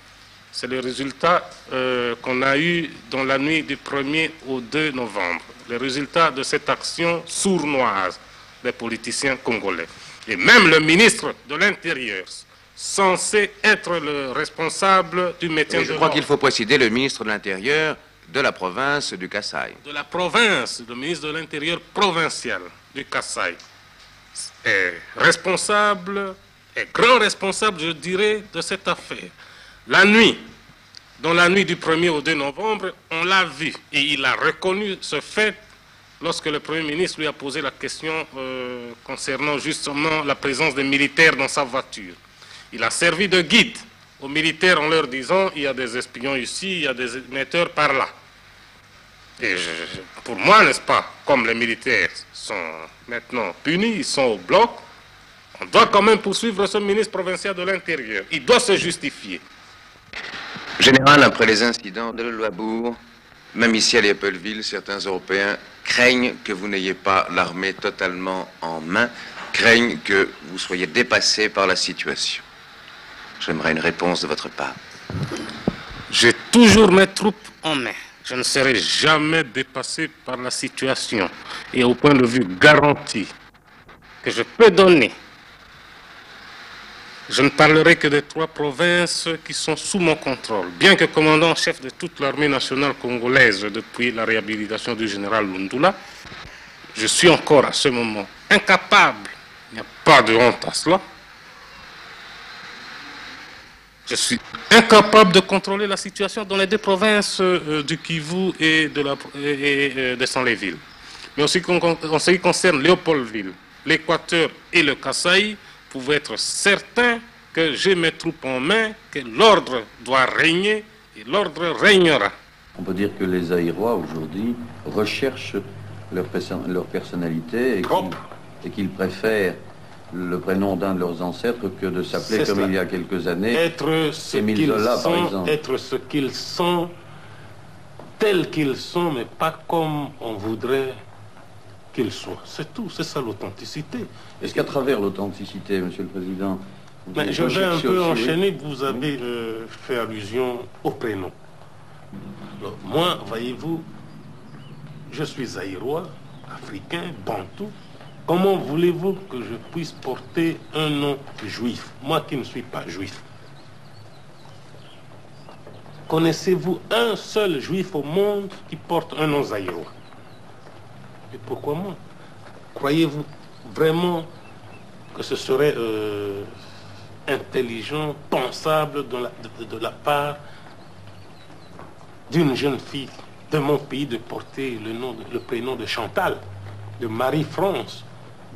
C'est le résultat euh, qu'on a eu dans la nuit du 1er au 2 novembre. Le résultat de cette action sournoise des politiciens congolais. Et même le ministre de l'Intérieur, censé être le responsable du maintien oui, de Je crois qu'il faut préciser le ministre de l'Intérieur de la province du Kassai. De la province, le ministre de l'Intérieur provincial du Kassai est responsable, est grand responsable, je dirais, de cette affaire. La nuit, dans la nuit du 1er au 2 novembre, on l'a vu et il a reconnu ce fait lorsque le Premier ministre lui a posé la question euh, concernant justement la présence des militaires dans sa voiture. Il a servi de guide aux militaires en leur disant il y a des espions ici, il y a des émetteurs par là. Et pour moi, n'est-ce pas, comme les militaires sont maintenant punis, ils sont au bloc, on doit quand même poursuivre ce ministre provincial de l'Intérieur. Il doit se justifier. Général, après les incidents de Loibourg, même ici à Léopoldville, certains Européens craignent que vous n'ayez pas l'armée totalement en main, craignent que vous soyez dépassé par la situation. J'aimerais une réponse de votre part. J'ai toujours mes troupes en main. Je ne serai jamais dépassé par la situation. Et au point de vue garanti que je peux donner, je ne parlerai que des trois provinces qui sont sous mon contrôle. Bien que commandant en chef de toute l'armée nationale congolaise depuis la réhabilitation du général Lundula, je suis encore à ce moment incapable, il n'y a pas de honte à cela, je suis incapable de contrôler la situation dans les deux provinces euh, du Kivu et de, la, euh, de Saint-Léville. Mais en ce, qui, concerne Léopoldville, l'Équateur et le vous pouvez être certain que j'ai mes troupes en main, que l'ordre doit régner et l'ordre régnera. On peut dire que les Aïrois aujourd'hui recherchent leur, leur personnalité et qu'ils préfèrent le prénom d'un de leurs ancêtres que de s'appeler comme il y a quelques années être ce Émile Zola, par exemple. Être ce qu'ils sont, tels qu'ils sont, mais pas comme on voudrait qu'ils soient. C'est tout, c'est ça l'authenticité. Est-ce qu'à travers l'authenticité, Monsieur le Président, mais je vais un peu enchaîner, vous avez euh, fait allusion au prénom. moi, voyez-vous, je suis aïrois, africain, bantou, Comment voulez-vous que je puisse porter un nom juif, moi qui ne suis pas juif Connaissez-vous un seul juif au monde qui porte un nom zaïrois? Et pourquoi moi? Croyez-vous vraiment que ce serait euh, intelligent, pensable de la, part d'une jeune fille de mon pays de porter le, nom, le prénom de Chantal, de Marie-France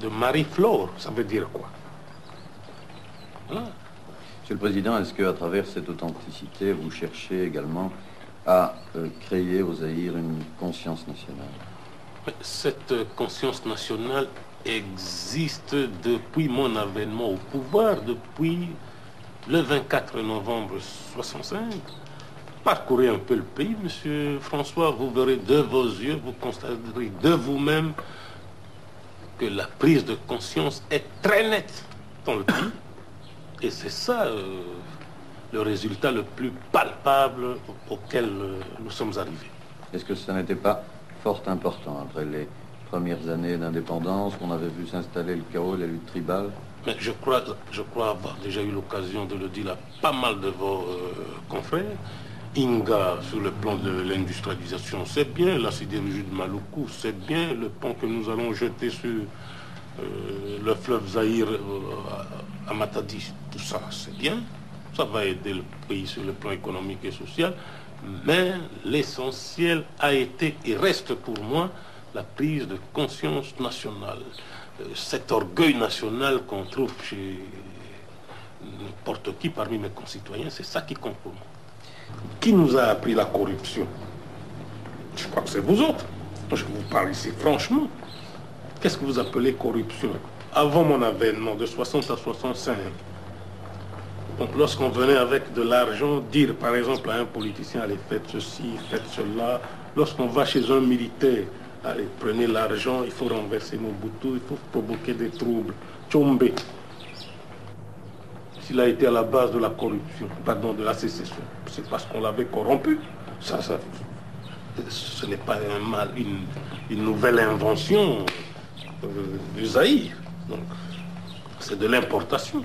de Marie-Flore, ça veut dire quoi? Monsieur le Président, est-ce qu'à travers cette authenticité, vous cherchez également à euh, créer aux Zaïre une conscience nationale? Cette conscience nationale existe depuis mon avènement au pouvoir, depuis le 24 novembre 65. Parcourez un peu le pays, monsieur François, vous verrez de vos yeux, vous constaterez de vous-même que la prise de conscience est très nette dans le pays. Et c'est ça euh, le résultat le plus palpable auquel euh, nous sommes arrivés. Est-ce que ça n'était pas fort important après les premières années d'indépendance, qu'on avait vu s'installer le chaos, la lutte tribale Mais je crois, je crois avoir déjà eu l'occasion de le dire à pas mal de vos euh, confrères. Inga, sur le plan de l'industrialisation, c'est bien. La sidérurgie de Maluku, c'est bien. Le pont que nous allons jeter sur euh, le fleuve Zahir euh, à Matadi, tout ça, c'est bien. Ça va aider le pays sur le plan économique et social. Mais l'essentiel a été et reste pour moi la prise de conscience nationale. Euh, cet orgueil national qu'on trouve chez n'importe qui parmi mes concitoyens, c'est ça qui compte pour moi. Qui nous a appris la corruption? Je crois que c'est vous autres. Je vous parle ici franchement. Qu'est-ce que vous appelez corruption? Avant mon avènement, de 60 à 65, donc lorsqu'on venait avec de l'argent, dire par exemple à un politicien, allez, faites ceci, faites cela. Lorsqu'on va chez un militaire, allez, prenez l'argent, il faut renverser boutons, il faut provoquer des troubles. Tchombe, s'il a été à la base de la corruption, pardon, de la sécession, c'est parce qu'on l'avait corrompu. Ça, ça, ce n'est pas un mal, une, nouvelle invention euh, du Zaïre. Donc, c'est de l'importation.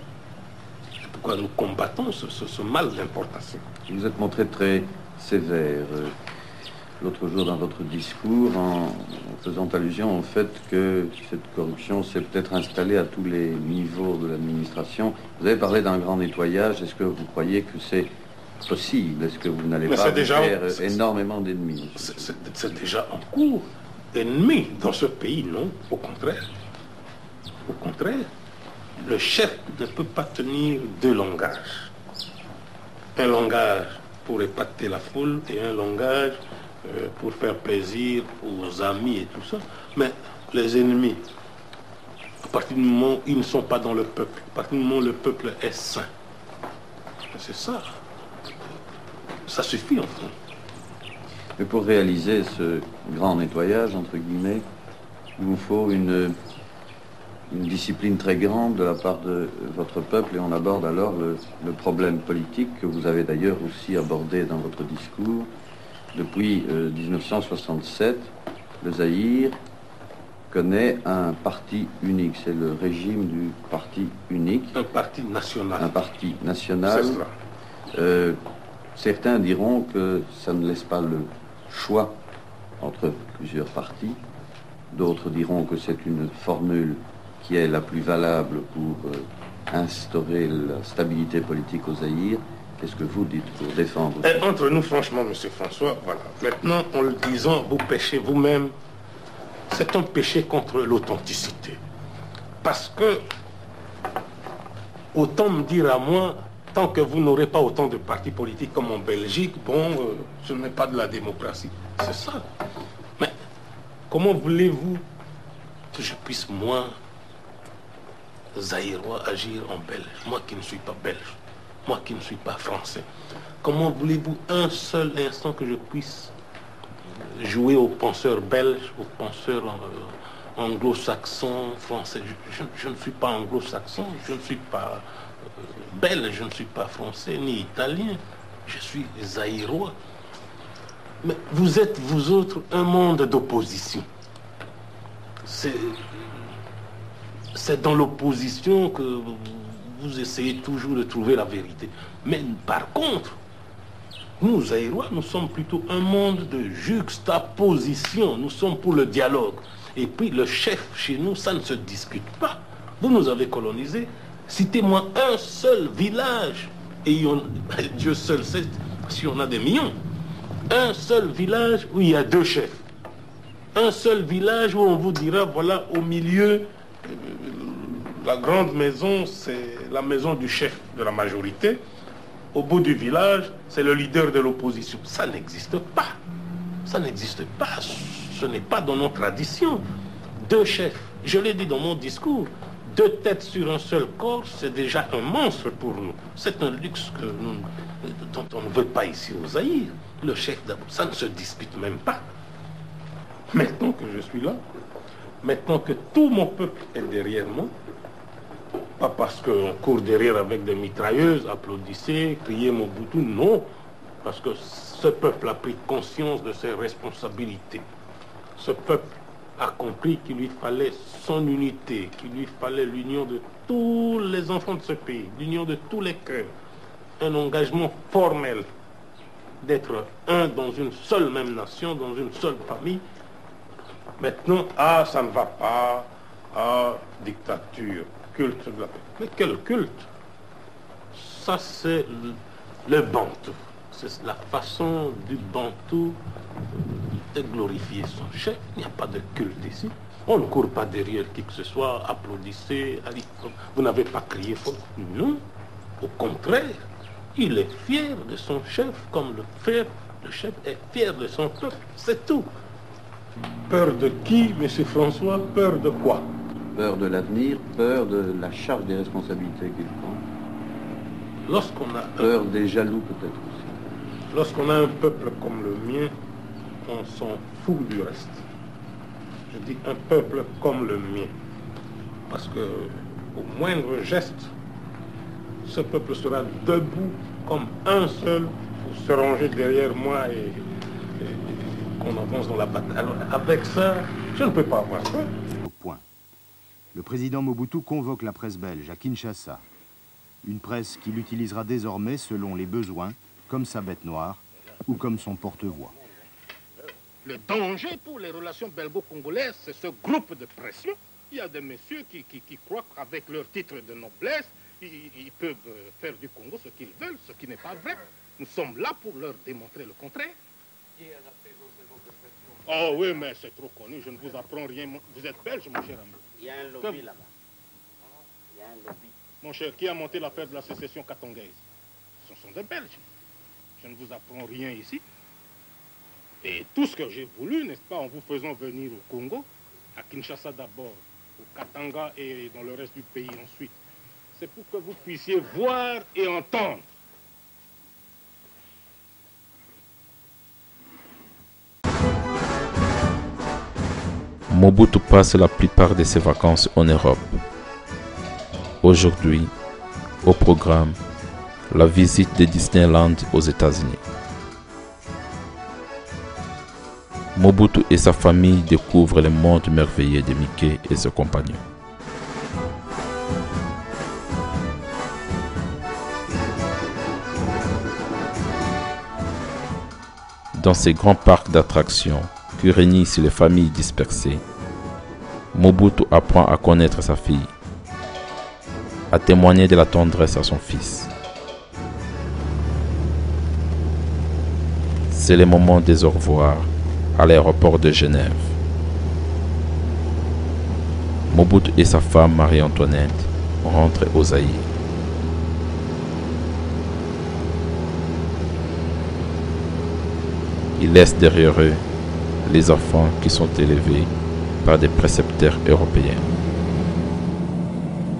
Pourquoi nous combattons ce, ce mal d'importation Vous êtes montré très sévère. Euh, l'autre jour dans votre discours en faisant allusion au fait que cette corruption s'est peut-être installée à tous les niveaux de l'administration. Vous avez parlé d'un grand nettoyage. Est-ce que vous croyez que c'est possible? Est-ce que vous n'allez pas vous déjà- faire c'est- énormément d'ennemis? C'est- déjà en cours. Ennemi dans ce pays, non Au contraire. Au contraire. Le chef ne peut pas tenir deux langages. Un langage pour épater la foule et un langage euh, pour faire plaisir aux amis et tout ça. Mais les ennemis, à partir du moment où ils ne sont pas dans le peuple, à partir du moment où le peuple est saint, c'est ça. Ça suffit en fond. Mais pour réaliser ce grand nettoyage, entre guillemets, il vous faut une, une discipline très grande de la part de votre peuple et on aborde alors le, le problème politique que vous avez d'ailleurs aussi abordé dans votre discours. Depuis euh, 1967, le Zaïre connaît un parti unique, c'est le régime du parti unique. Un parti national. Un parti national. Euh, certains diront que ça ne laisse pas le choix entre plusieurs partis. D'autres diront que c'est une formule qui est la plus valable pour euh, instaurer la stabilité politique au Zaïre. Qu'est-ce que vous dites pour défendre Et entre nous, franchement, Monsieur François, voilà. Maintenant, en le disant, vous péchez vous-même. C'est un péché contre l'authenticité. Parce que, autant me dire à moi, tant que vous n'aurez pas autant de partis politiques comme en Belgique, bon, euh, ce n'est pas de la démocratie. C'est ça. Mais comment voulez-vous que je puisse, moi, Zaïrois, agir en belge Moi qui ne suis pas belge, moi qui ne suis pas français. Comment voulez-vous un seul instant que je puisse jouer aux penseurs belges, aux penseurs euh, anglo-saxons, français? Je ne suis pas anglo-saxon, je ne suis pas euh, belge, je ne suis pas français ni italien, je suis zaïrois. Mais vous êtes, vous autres, un monde d'opposition. C'est c'est dans l'opposition que vous- essayez toujours de trouver la vérité. Mais par contre, nous, Zaïrois, nous sommes plutôt un monde de juxtaposition. Nous sommes pour le dialogue. Et puis le chef chez nous, ça ne se discute pas. Vous nous avez colonisés. Citez-moi un seul village. Et Dieu seul sait si on a des millions. Un seul village où il y a deux chefs. Un seul village où on vous dira, voilà, au milieu, la grande maison, c'est la maison du chef de la majorité. Au bout du village, c'est le leader de l'opposition. Ça n'existe pas. Ça n'existe pas. Ce n'est pas dans nos traditions. Deux chefs. Je l'ai dit dans mon discours. Deux têtes sur un seul corps, c'est déjà un monstre pour nous. C'est un luxe que dont on ne veut pas ici au Zaïre. Le chef d'abord, ça ne se dispute même pas. Maintenant que je suis là, maintenant que tout mon peuple est derrière moi, pas parce qu'on court derrière avec des mitrailleuses, applaudissez, criez Mobutu, non. Parce que ce peuple a pris conscience de ses responsabilités. Ce peuple a compris qu'il lui fallait son unité, qu'il lui fallait l'union de tous les enfants de ce pays, l'union de tous les cœurs, un engagement formel d'être un dans une seule même nation, dans une seule famille. Maintenant, ah, ça ne va pas, ah, dictature, culte de la paix. Mais quel culte? Ça, c'est le, Bantou. C'est la façon du Bantou de glorifier son chef. Il n'y a pas de culte ici. On ne court pas derrière qui que ce soit, applaudissez, allez, vous n'avez pas crié fort. Non, au contraire, il est fier de son chef comme le frère, le chef est fier de son peuple, c'est tout. Peur de qui, monsieur François? Peur de quoi? Peur de l'avenir, peur de la charge des responsabilités qu'il prend, Lorsqu'on a, peur des jaloux peut-être aussi. lorsqu'on a un peuple comme le mien, on s'en fout du reste. Je dis un peuple comme le mien. Parce que au moindre geste, ce peuple sera debout comme un seul pour se ranger derrière moi et, qu'on avance dans la bataille. Alors avec ça, je ne peux pas avoir peur. Au point. Le président Mobutu convoque la presse belge à Kinshasa. Une presse qu'il utilisera désormais selon les besoins, comme sa bête noire ou comme son porte-voix. Le danger pour les relations belgo-congolaises, c'est ce groupe de pression. Il y a des messieurs qui, qui- qui croient qu'avec leur titre de noblesse, ils, ils peuvent faire du Congo ce qu'ils veulent, ce qui n'est pas vrai. Nous sommes là pour leur démontrer le contraire. Oh oui, mais c'est trop connu, je ne vous apprends rien. Vous êtes belge, mon cher ami. Il y a un lobby là-bas. Il y a un lobby. Mon cher, qui a monté l'affaire de la sécession katongaise Ce sont des Belges. Je ne vous apprends rien ici. Et tout ce que j'ai voulu, n'est-ce pas, en vous faisant venir au Congo, à Kinshasa d'abord, au Katanga et dans le reste du pays ensuite, c'est pour que vous puissiez voir et entendre. Mobutu passe la plupart de ses vacances en Europe. Aujourd'hui, au programme, la visite de Disneyland aux États-Unis. Mobutu et sa famille découvrent le monde merveilleux de Mickey et ses compagnons. Dans ces grands parcs d'attractions qui réunissent les familles dispersées, Mobutu apprend à connaître sa fille, à témoigner de la tendresse à son fils. C'est le moment des au revoir à l'aéroport de Genève. Mobutu et sa femme Marie-Antoinette rentrent au Zaïre. Ils laissent derrière eux les enfants qui sont élevés par des précepteurs européens.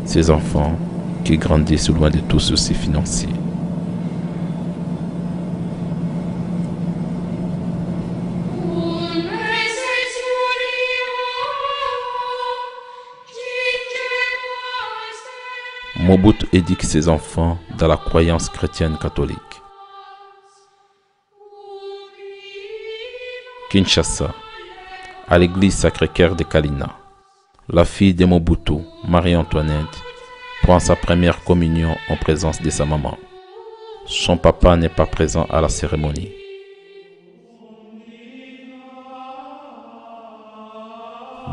Ces enfants qui grandissent loin de tout souci financier. Mobutu éduque ses enfants dans la croyance chrétienne catholique. Kinshasa, à l'église Sacré-Cœur de Kalina, la fille de Mobutu, Marie-Antoinette, prend sa première communion en présence de sa maman. Son papa n'est pas présent à la cérémonie.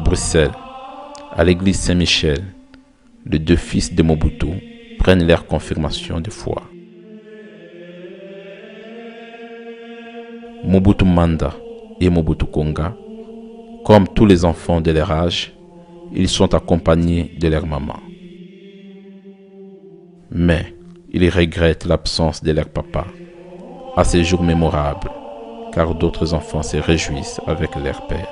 Bruxelles, à l'église Saint-Michel, les deux fils de Mobutu prennent leur confirmation de foi. Mobutu Manda et Mobutu Konga, comme tous les enfants de leur âge, ils sont accompagnés de leur maman. Mais ils regrettent l'absence de leur papa à ces jours mémorables, car d'autres enfants se réjouissent avec leur père.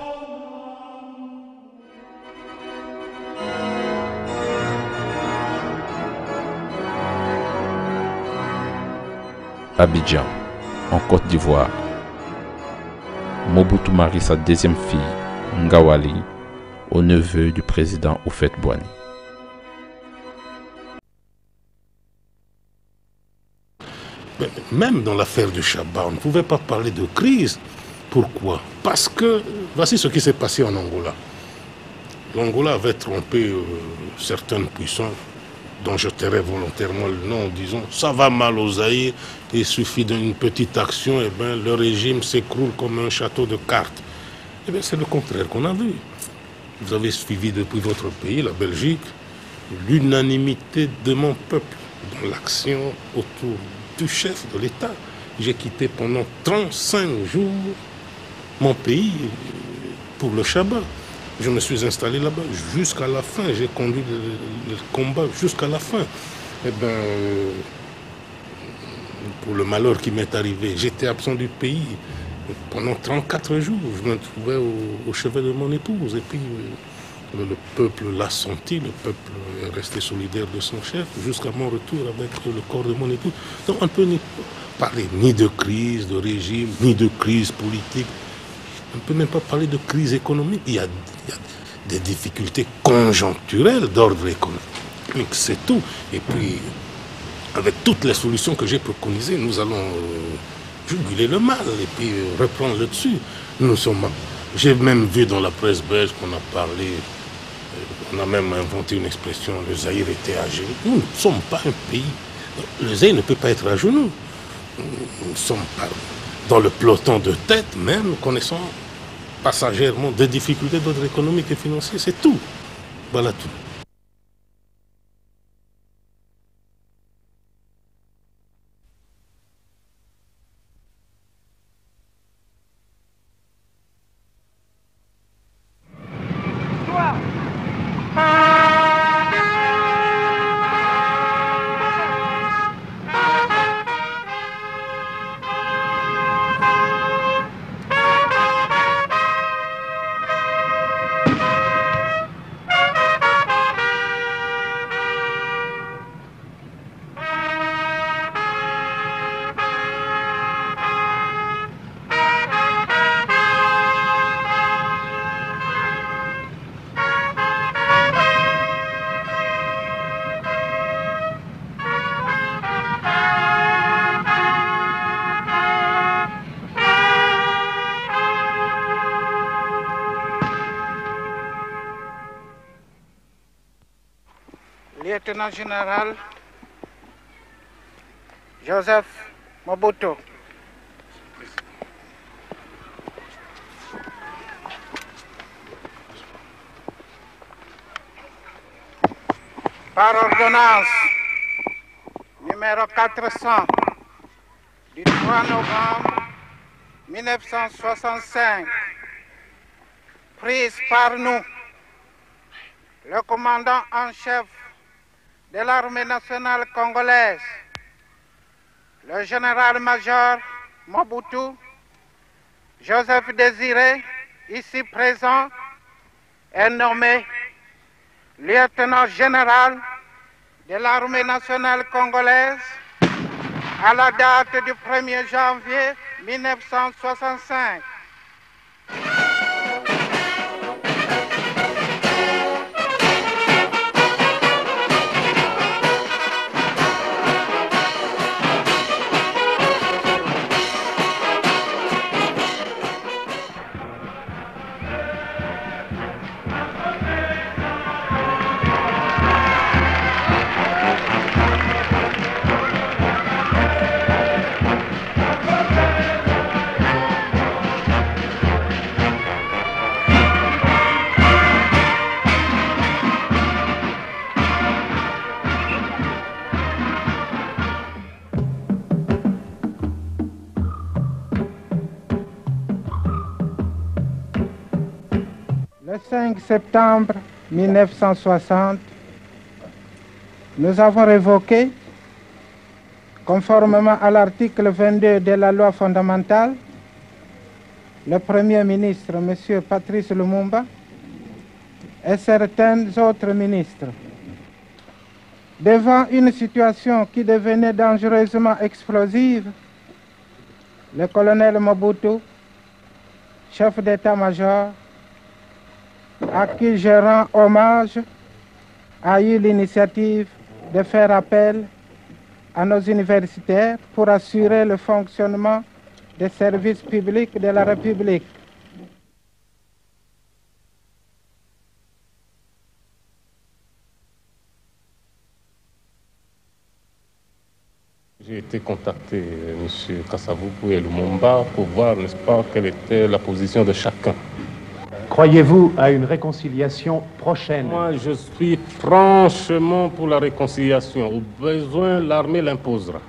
Abidjan, en Côte d'Ivoire. Mobutu marie sa deuxième fille, Ngawali, au neveu du président Oufet Boigny. Même dans l'affaire du Shabbat, on ne pouvait pas parler de crise. Pourquoi? Parce que voici ce qui s'est passé en Angola. L'Angola avait trompé euh, certaines puissances dont je tairai volontairement le nom en disant ça va mal aux Zaïre, il suffit d'une petite action, et ben, le régime s'écroule comme un château de cartes. Eh c'est le contraire qu'on a vu. Vous avez suivi depuis votre pays, la Belgique, l'unanimité de mon peuple dans l'action autour du chef de l'État. J'ai quitté pendant 35 jours mon pays pour le Shabbat. Je me suis installé là-bas jusqu'à la fin. J'ai conduit le, combat jusqu'à la fin. Eh bien, pour le malheur qui m'est arrivé, j'étais absent du pays pendant 34 jours. Je me trouvais au, chevet de mon épouse. Et puis, le, le peuple l'a senti, le peuple est resté solidaire de son chef jusqu'à mon retour avec le corps de mon épouse. Donc, on ne peut parler ni de crise de régime, ni de crise politique. On ne peut même pas parler de crise économique. Il y a, il y a des difficultés conjoncturelles d'ordre économique, c'est tout. Et puis, avec toutes les solutions que j'ai préconisées, nous allons euh, juguler le mal et puis reprendre le dessus. Nous sommes. J'ai même vu dans la presse belge qu'on a parlé, euh, on a même inventé une expression, le Zaïre était à genoux. Nous ne sommes pas un pays. Le Zaïre ne peut pas être à genoux. Nous ne sommes pas dans le peloton de tête même, connaissant passagèrement des difficultés d'ordre économique et financier, c'est tout. Voilà tout. Lieutenant général Joseph Mobutu. Par ordonnance numéro 400 du 3 novembre 1965, prise par nous, le commandant en chef de l'armée nationale congolaise, le général-major Mobutu, Joseph Désiré, ici présent, est nommé lieutenant général de l'armée nationale congolaise à la date du 1er janvier 1965. 5 septembre 1960, nous avons révoqué, conformément à l'article 22 de la loi fondamentale, le Premier ministre, M. Patrice Lumumba, et certains autres ministres. Devant une situation qui devenait dangereusement explosive, le colonel Mobutu, chef d'état-major, à qui je rends hommage, a eu l'initiative de faire appel à nos universitaires pour assurer le fonctionnement des services publics de la République. J'ai été contacté, M. Kassavoukou et Lumumba, pour voir, n'est-ce pas, quelle était la position de chacun. Croyez-vous à une réconciliation prochaine? Moi, je suis franchement pour la réconciliation. Au besoin, l'armée l'imposera.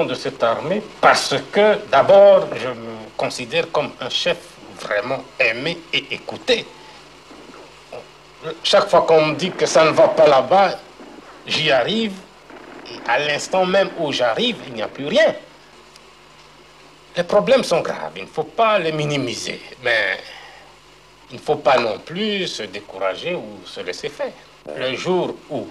De cette armée parce que d'abord, je me considère comme un chef vraiment aimé et écouté. Chaque fois qu'on me dit que ça ne va pas là-bas, j'y arrive. Et à l'instant même où j'arrive, il n'y a plus rien. Les problèmes sont graves, il ne faut pas les minimiser. Mais il ne faut pas non plus se décourager ou se laisser faire. Le jour où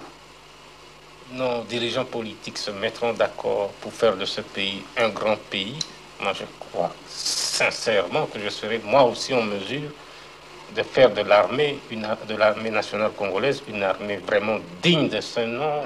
nos dirigeants politiques se mettront d'accord pour faire de ce pays un grand pays, moi je crois sincèrement que je serai moi aussi en mesure de faire de l'armée, de l'armée nationale congolaise, une armée vraiment digne de ce nom.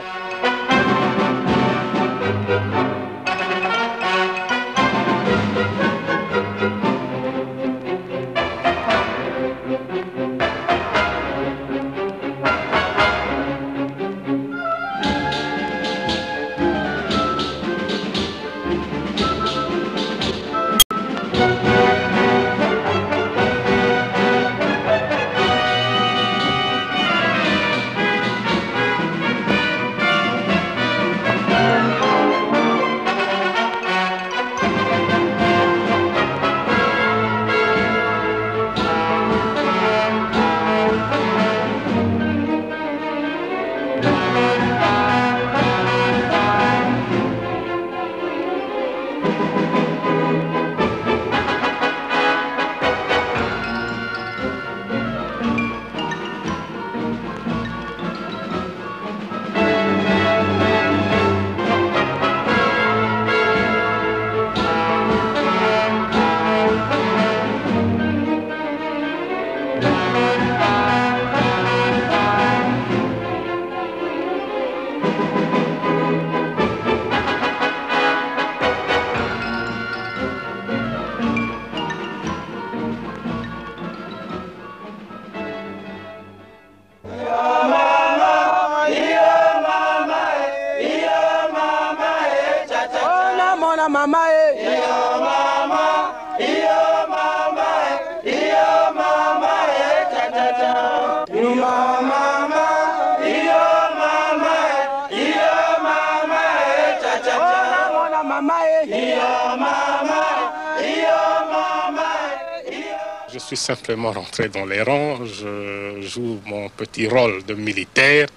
Simplement rentré dans les rangs, je joue mon petit rôle de militaire.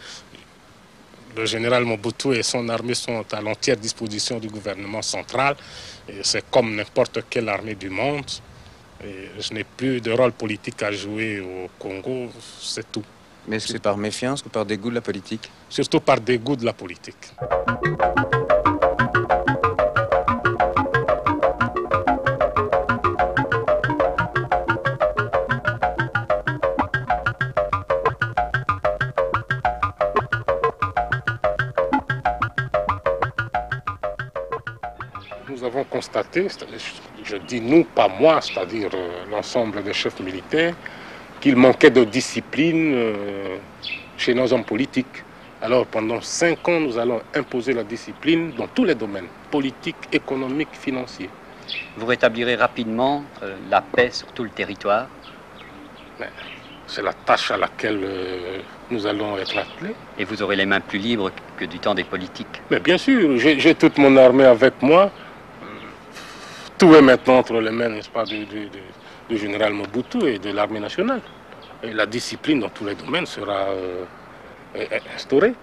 Le général Mobutu et son armée sont à l'entière disposition du gouvernement central. C'est comme n'importe quelle armée du monde. Et je n'ai plus de rôle politique à jouer au Congo, c'est tout. Mais c'est par méfiance ou par dégoût de la politique? Surtout par dégoût de la politique. Nous avons constaté, je dis nous, pas moi, c'est-à-dire l'ensemble des chefs militaires, qu'il manquait de discipline chez nos hommes politiques. Alors pendant cinq ans, nous allons imposer la discipline dans tous les domaines, politiques, économiques, financiers. Vous rétablirez rapidement euh, la paix sur tout le territoire C'est la tâche à laquelle euh, nous allons être attelés. Et vous aurez les mains plus libres que du temps des politiques Mais bien sûr, j'ai toute mon armée avec moi. Tout est maintenant entre les mains, n'est-ce pas, du, général Mobutu et de l'armée nationale. Et la discipline dans tous les domaines sera euh, instaurée.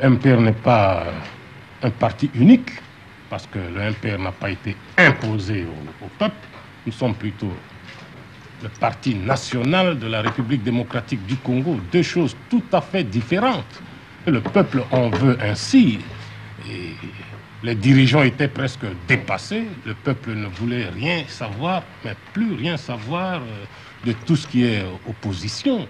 Le MPR n'est pas un parti unique, parce que le MPR n'a pas été imposé au, peuple. Nous sommes plutôt le parti national de la République démocratique du Congo, deux choses tout à fait différentes. Le peuple en veut ainsi. Les dirigeants étaient presque dépassés. Le peuple ne voulait rien savoir, mais plus rien savoir euh, de tout ce qui est opposition.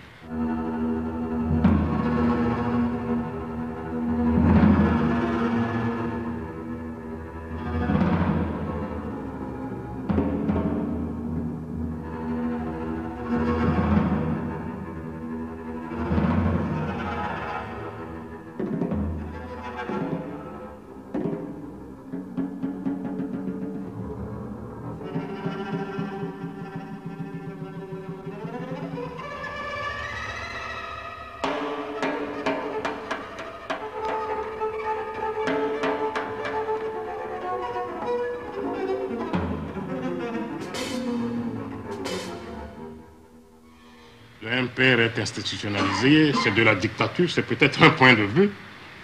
Est institutionnalisé, c'est de la dictature, c'est peut-être un point de vue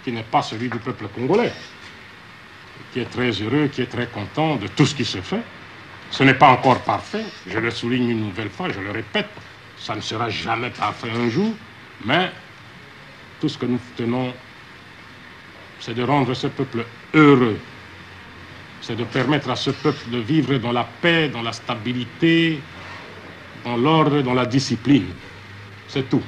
qui n'est pas celui du peuple congolais, qui est très heureux, qui est très content de tout ce qui se fait. Ce n'est pas encore parfait, je le souligne une nouvelle fois, je le répète, ça ne sera jamais parfait un jour, mais tout ce que nous tenons, c'est de rendre ce peuple heureux, c'est de permettre à ce peuple de vivre dans la paix, dans la stabilité, dans l'ordre, dans la discipline. C'est tout.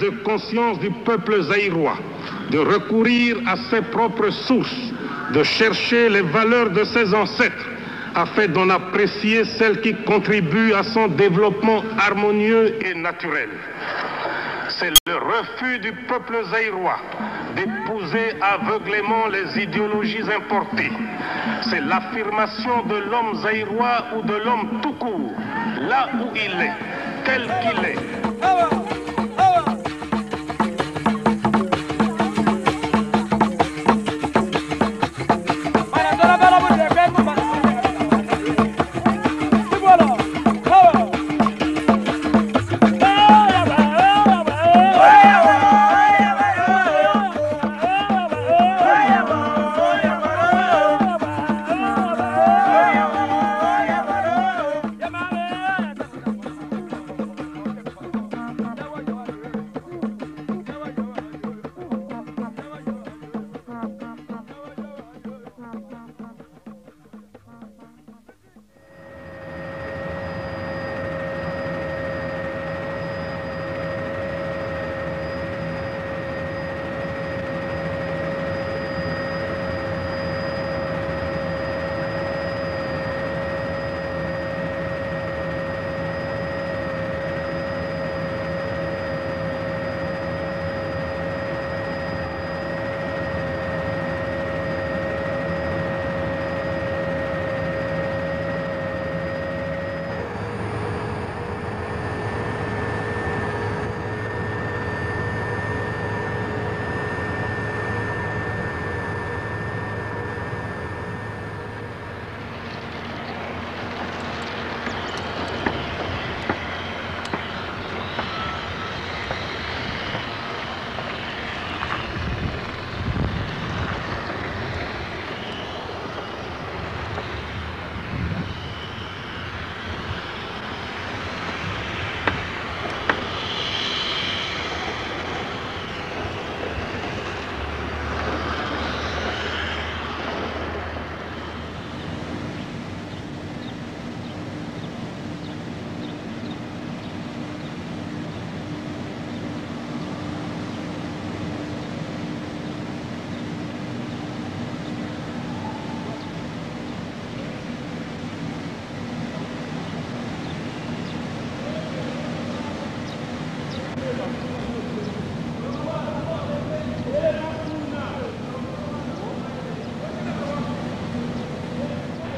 De conscience du peuple zaïrois de recourir à ses propres sources, de chercher les valeurs de ses ancêtres afin d'en apprécier celles qui contribuent à son développement harmonieux et naturel. C'est le refus du peuple zaïrois d'épouser aveuglément les idéologies importées. C'est l'affirmation de l'homme zaïrois ou de l'homme tout court, là où il est, tel qu'il est.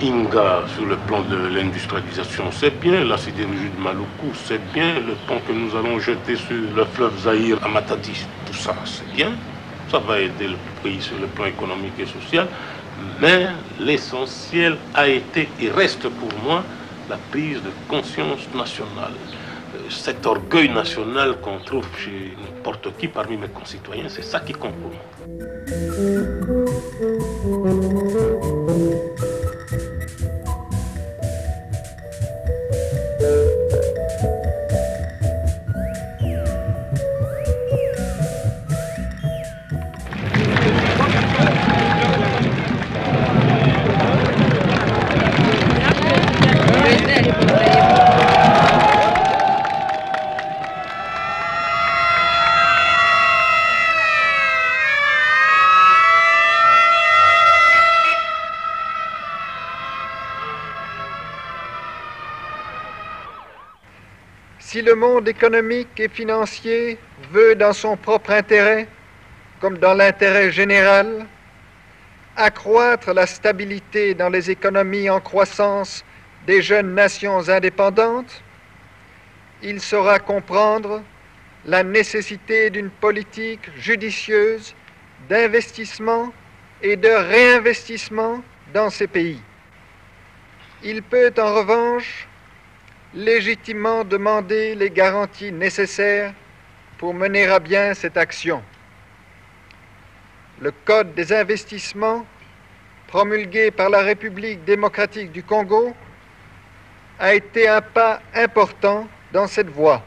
Inga sur le plan de l'industrialisation, c'est bien. La sidérurgie de Maluku, c'est bien. Le pont que nous allons jeter sur le fleuve Zahir à Matadi, tout ça, c'est bien. Ça va aider le pays sur le plan économique et social. Mais l'essentiel a été et reste pour moi la prise de conscience nationale. Euh, Cet orgueil national qu'on trouve chez n'importe qui parmi mes concitoyens, c'est ça qui compte pour moi. Économique et financier veut, dans son propre intérêt, comme dans l'intérêt général, accroître la stabilité dans les économies en croissance des jeunes nations indépendantes, il saura comprendre la nécessité d'une politique judicieuse d'investissement et de réinvestissement dans ces pays. Il peut en revanche légitimement demander les garanties nécessaires pour mener à bien cette action. Le Code des investissements, promulgué par la République démocratique du Congo, a été un pas important dans cette voie.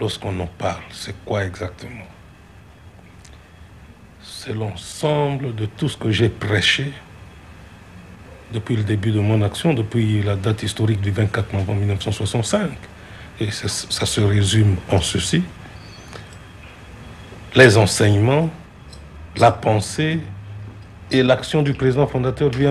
Lorsqu'on en parle, c'est quoi exactement? C'est l'ensemble de tout ce que j'ai prêché depuis le début de mon action, depuis la date historique du 24 novembre 1965. Et ça, ça se résume en ceci. Les enseignements, la pensée et l'action du président fondateur du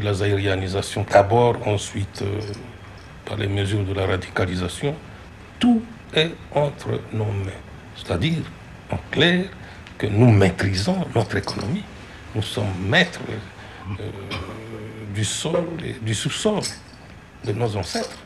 La zaïrianisation, d'abord, ensuite euh, par les mesures de la radicalisation, tout est entre nos mains. C'est-à-dire, en clair, que nous maîtrisons notre économie. Nous sommes maîtres euh, du sol et du sous-sol de nos ancêtres.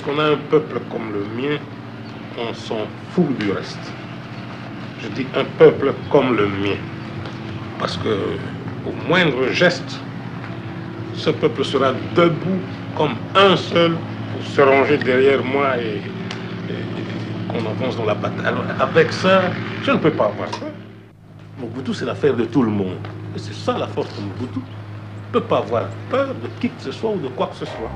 Lorsqu'on a un peuple comme le mien, on s'en fout du reste. Je dis un peuple comme le mien. Parce que au moindre geste, ce peuple sera debout comme un seul pour se ranger derrière moi et, qu'on avance dans la bataille. Alors avec ça, je ne peux pas avoir peur. Mobutu, c'est l'affaire de tout le monde. Et c'est ça la force de Mobutu. On ne peut pas avoir peur de qui que ce soit ou de quoi que ce soit.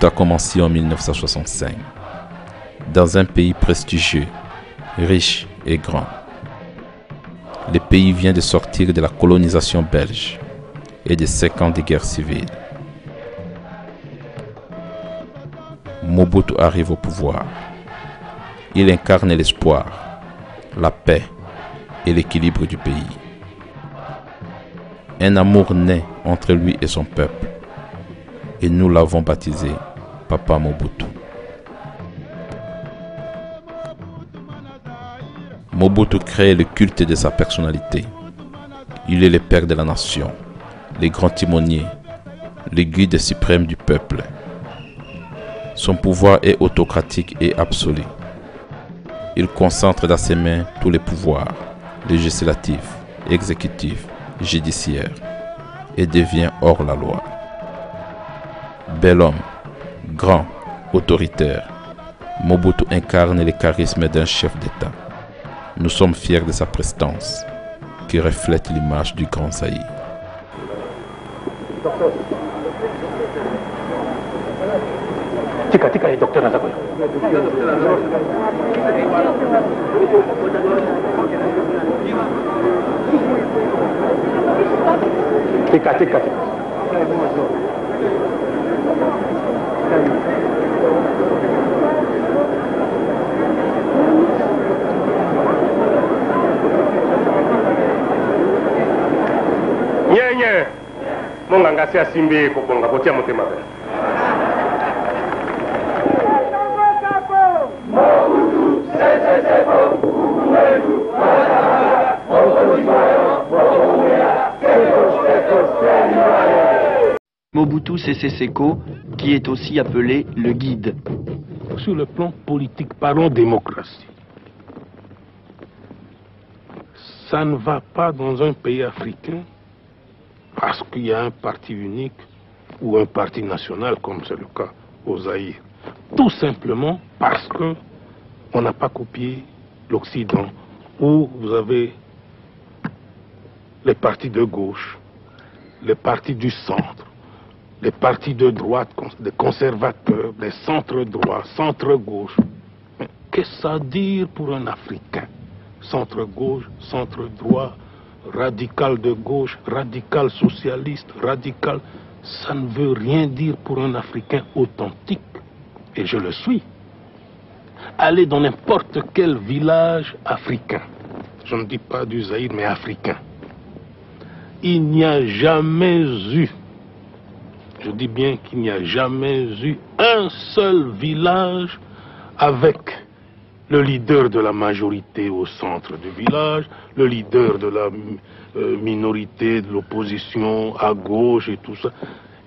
Tout a commencé en 1965, dans un pays prestigieux, riche et grand. Le pays vient de sortir de la colonisation belge et de cinq ans de guerre civile. Mobutu arrive au pouvoir. Il incarne l'espoir, la paix et l'équilibre du pays. Un amour naît entre lui et son peuple et nous l'avons baptisé Papa Mobutu. Mobutu crée le culte de sa personnalité. Il est le père de la nation, le grand timonier, le guide suprême du peuple. Son pouvoir est autocratique et absolu. Il concentre dans ses mains tous les pouvoirs, législatifs, exécutifs, judiciaires, et devient hors la loi. Bel homme, grand, autoritaire, Mobutu incarne le charisme d'un chef d'État. Nous sommes fiers de sa prestance, qui reflète l'image du grand Zaïre. nyenye munganga si asimbi kokonga botya motema be Thank you. Mobutu Sese qui est aussi appelé le guide. Sur le plan politique, parlons démocratie. Ça ne va pas dans un pays africain parce qu'il y a un parti unique ou un parti national, comme c'est le cas au Zaïre. Tout simplement parce que on n'a pas copié l'Occident, où vous avez les partis de gauche, les partis du centre, les partis de droite, les conservateurs, les centres droits, centre gauche. Qu'est-ce que ça veut dire pour un Africain? Centre gauche, centre droit, radical de gauche, radical socialiste, radical, ça ne veut rien dire pour un Africain authentique. Et je le suis. Allez dans n'importe quel village africain. Je ne dis pas du Zaïre, mais africain. Il n'y a jamais eu, je dis bien qu'il n'y a jamais eu un seul village avec le leader de la majorité au centre du village, le leader de la euh, minorité, de l'opposition à gauche et tout ça.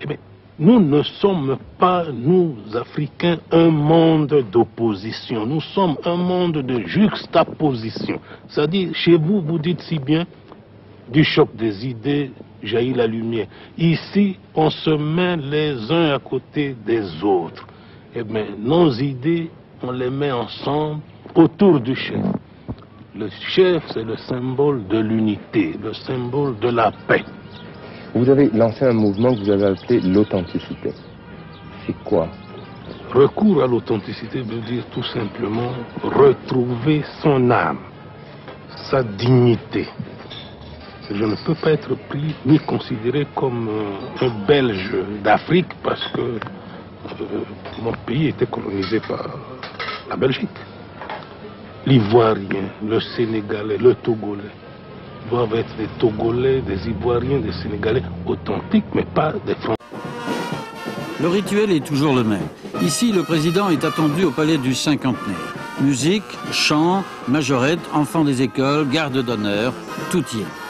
Eh bien, nous ne sommes pas, nous Africains, un monde d'opposition. Nous sommes un monde de juxtaposition. C'est-à-dire, chez vous, vous dites si bien, du choc des idées jaillit la lumière. Ici, on se met les uns à côté des autres. Eh bien, nos idées, on les met ensemble autour du chef. Le chef, c'est le symbole de l'unité, le symbole de la paix. Vous avez lancé un mouvement que vous avez appelé l'authenticité. C'est quoi? Recours à l'authenticité veut dire tout simplement retrouver son âme, sa dignité. Je ne peux pas être pris ni considéré comme euh, un Belge d'Afrique parce que euh, mon pays était colonisé par la Belgique. L'Ivoirien, le Sénégalais, le Togolais doivent être des Togolais, des Ivoiriens, des Sénégalais authentiques, mais pas des Français. Le rituel est toujours le même. Ici, le président est attendu au palais du cinquantenaire. Musique, chant, majorette, enfants des écoles, garde d'honneur, tout y est.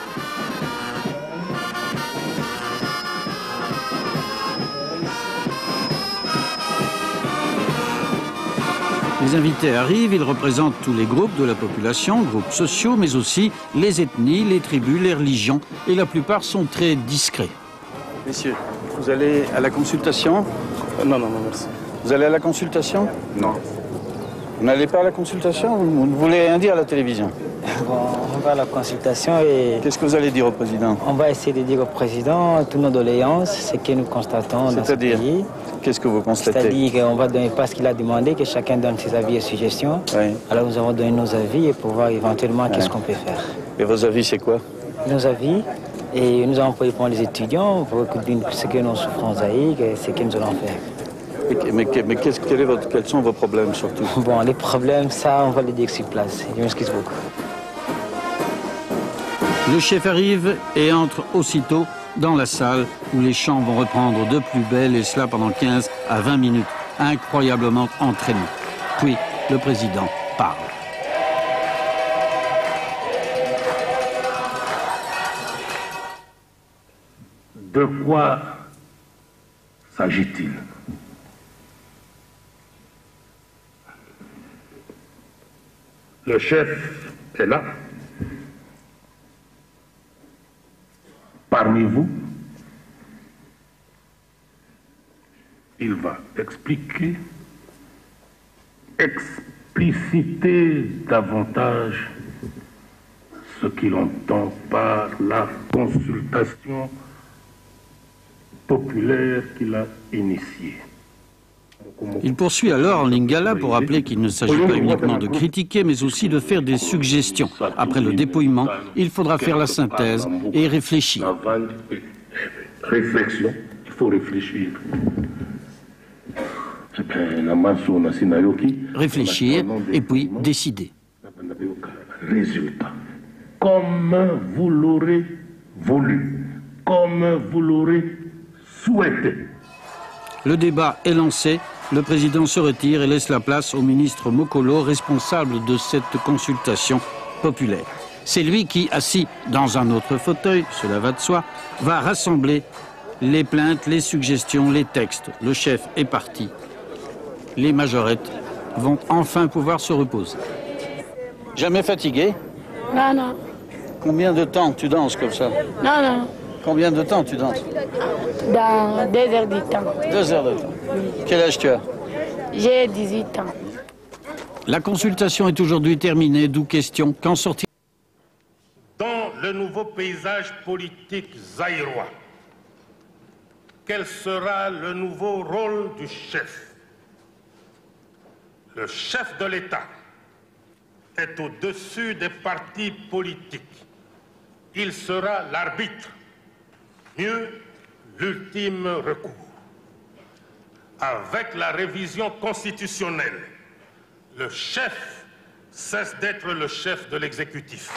Les invités arrivent, ils représentent tous les groupes de la population, groupes sociaux, mais aussi les ethnies, les tribus, les religions, et la plupart sont très discrets. Messieurs, vous allez à la consultation? Non, non, non, merci. Vous allez à la consultation? Non. Vous n'allez pas à la consultation Vous ne voulez rien dire à la télévision Bon, on va à la consultation et... Qu'est-ce que vous allez dire au président On va essayer de dire au président toutes nos doléances, ce que nous constatons dans ce C'est-à-dire pays. Qu'est-ce que vous constatez C'est-à-dire qu'on va donner pas ce qu'il a demandé, que chacun donne ses avis et suggestions. Oui. Alors nous avons donné nos avis et pour voir éventuellement qu'est-ce qu'on peut faire. Et vos avis, c'est quoi Nos avis, et nous avons pris pour les étudiants, pour dire ce que nous souffrons Zaïre, et ce que nous allons faire. Mais, que- mais qu'est-ce- quel est votre- quels sont vos problèmes surtout? Bon, les problèmes, ça, on va les dire sur place. Je m'excuse beaucoup. Le chef arrive et entre aussitôt dans la salle où les chants vont reprendre de plus belle et cela pendant 15 à 20 minutes, incroyablement entraînés. Puis le président parle. De quoi s'agit-il? Le chef est là. Parmi vous, il va expliquer, expliciter davantage ce qu'il entend par la consultation populaire qu'il a initiée. Il poursuit alors en lingala pour rappeler qu'il ne s'agit pas uniquement de critiquer, mais aussi de faire des suggestions. Après le dépouillement, il faudra faire la synthèse et réfléchir. Réflexion, il faut réfléchir. Et puis décider. résultat. Comme vous l'aurez voulu, comme vous l'aurez souhaité. Le débat est lancé, le président se retire et laisse la place au ministre Mokolo, responsable de cette consultation populaire. C'est lui qui, assis dans un autre fauteuil, cela va de soi, va rassembler les plaintes, les suggestions, les textes. Le chef est parti. Les majorettes vont enfin pouvoir se reposer. Jamais fatigué? Non, non, Combien de temps tu danses comme ça? Non, non. Combien de temps tu danses Dans deux heures du temps. Deux heures de temps. Quel âge tu as J'ai 18 ans. La consultation est aujourd'hui terminée, d'où question qu'en sortir Dans le nouveau paysage politique zaïrois, quel sera le nouveau rôle du chef? Le chef de l'État est au-dessus des partis politiques. Il sera l'arbitre, mieux l'ultime recours. Avec la révision constitutionnelle, le chef cesse d'être le chef de l'exécutif.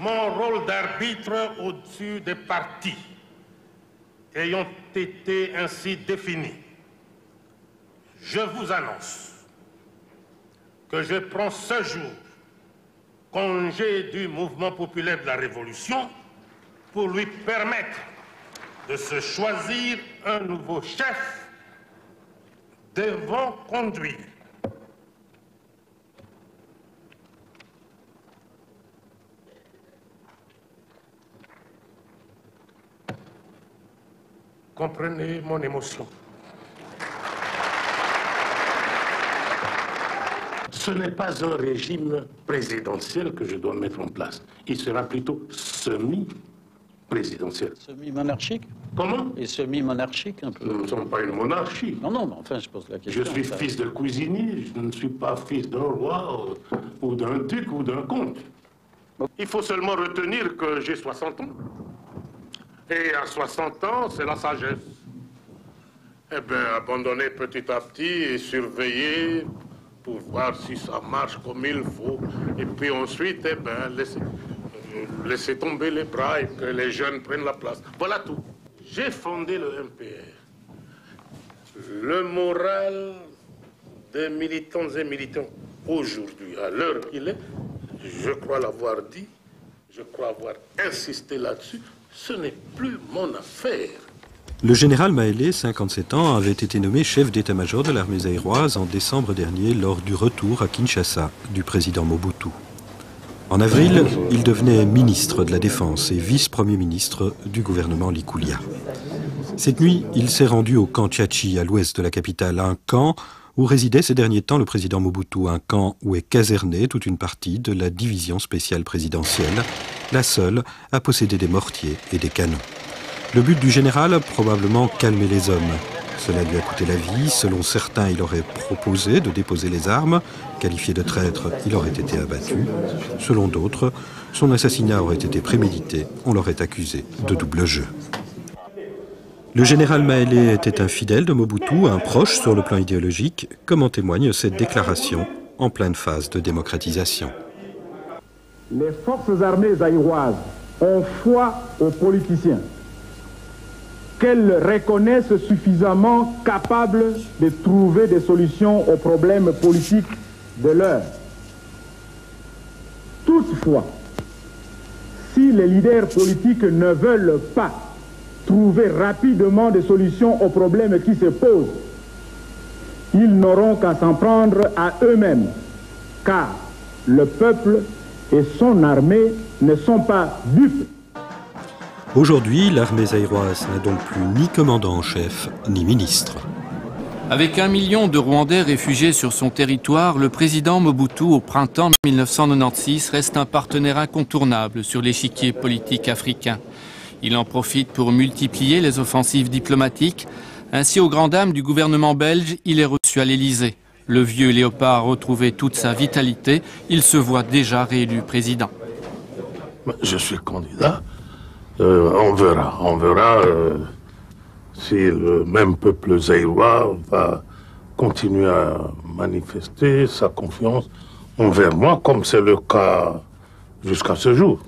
Mon rôle d'arbitre au-dessus des partis ayant été ainsi défini, je vous annonce que je prends ce jour congé du mouvement populaire de la Révolution pour lui permettre de se choisir un nouveau chef devant conduire Comprenez mon émotion. Ce n'est pas un régime présidentiel que je dois mettre en place. Il sera plutôt semi-présidentiel. Semi-monarchique Comment? Et semi-monarchique un peu Nous ne sommes pas une monarchie. Non, non, mais enfin, je pose la question. Je suis ça. fils de cuisinier, je ne suis pas fils d'un roi ou d'un duc ou d'un comte. Il faut seulement retenir que j'ai 60 ans. Et à 60 ans, c'est la sagesse. Eh bien, abandonner petit à petit et surveiller pour voir si ça marche comme il faut. Et puis ensuite, eh laisser, euh, laisser tomber les bras et que les jeunes prennent la place. Voilà tout. J'ai fondé le MPR. Le moral des militants et militants aujourd'hui, à l'heure qu'il est, je crois l'avoir dit, je crois avoir insisté là-dessus, ce n'est plus mon affaire. Le général Maélé, 57 ans, avait été nommé chef d'état-major de l'armée zaïroise en décembre dernier lors du retour à Kinshasa du président Mobutu. En avril, il devenait ministre de la Défense et vice-premier ministre du gouvernement Likulia. Cette nuit, il s'est rendu au camp Tchachi, à l'ouest de la capitale, un camp où résidait ces derniers temps le président Mobutu, un camp où est casernée toute une partie de la division spéciale présidentielle, la seule à posséder des mortiers et des canons. Le but du général, probablement calmer les hommes. Cela lui a coûté la vie. Selon certains, il aurait proposé de déposer les armes. Qualifié de traître, il aurait été abattu. Selon d'autres, son assassinat aurait été prémédité. On l'aurait accusé de double jeu. Le général Maélé était un fidèle de Mobutu, un proche sur le plan idéologique, comme en témoigne cette déclaration en pleine phase de démocratisation. Les forces armées zaïroises ont foi aux politiciens qu'elles reconnaissent suffisamment capables de trouver des solutions aux problèmes politiques de l'heure. Toutefois, si les leaders politiques ne veulent pas trouver rapidement des solutions aux problèmes qui se posent, ils n'auront qu'à s'en prendre à eux-mêmes, car le peuple et son armée ne sont pas dupes. Aujourd'hui, l'armée zaïroise n'a donc plus ni commandant en chef, ni ministre. Avec un million de Rwandais réfugiés sur son territoire, le président Mobutu, au printemps 1996, reste un partenaire incontournable sur l'échiquier politique africain. Il en profite pour multiplier les offensives diplomatiques. Ainsi, aux grand dames du gouvernement belge, il est reçu à l'Élysée. Le vieux léopard a retrouvé toute sa vitalité. Il se voit déjà réélu président. Je suis candidat. Euh, on verra. On verra euh, si le même peuple zaïrois va continuer à manifester sa confiance envers moi, comme c'est le cas jusqu'à ce jour.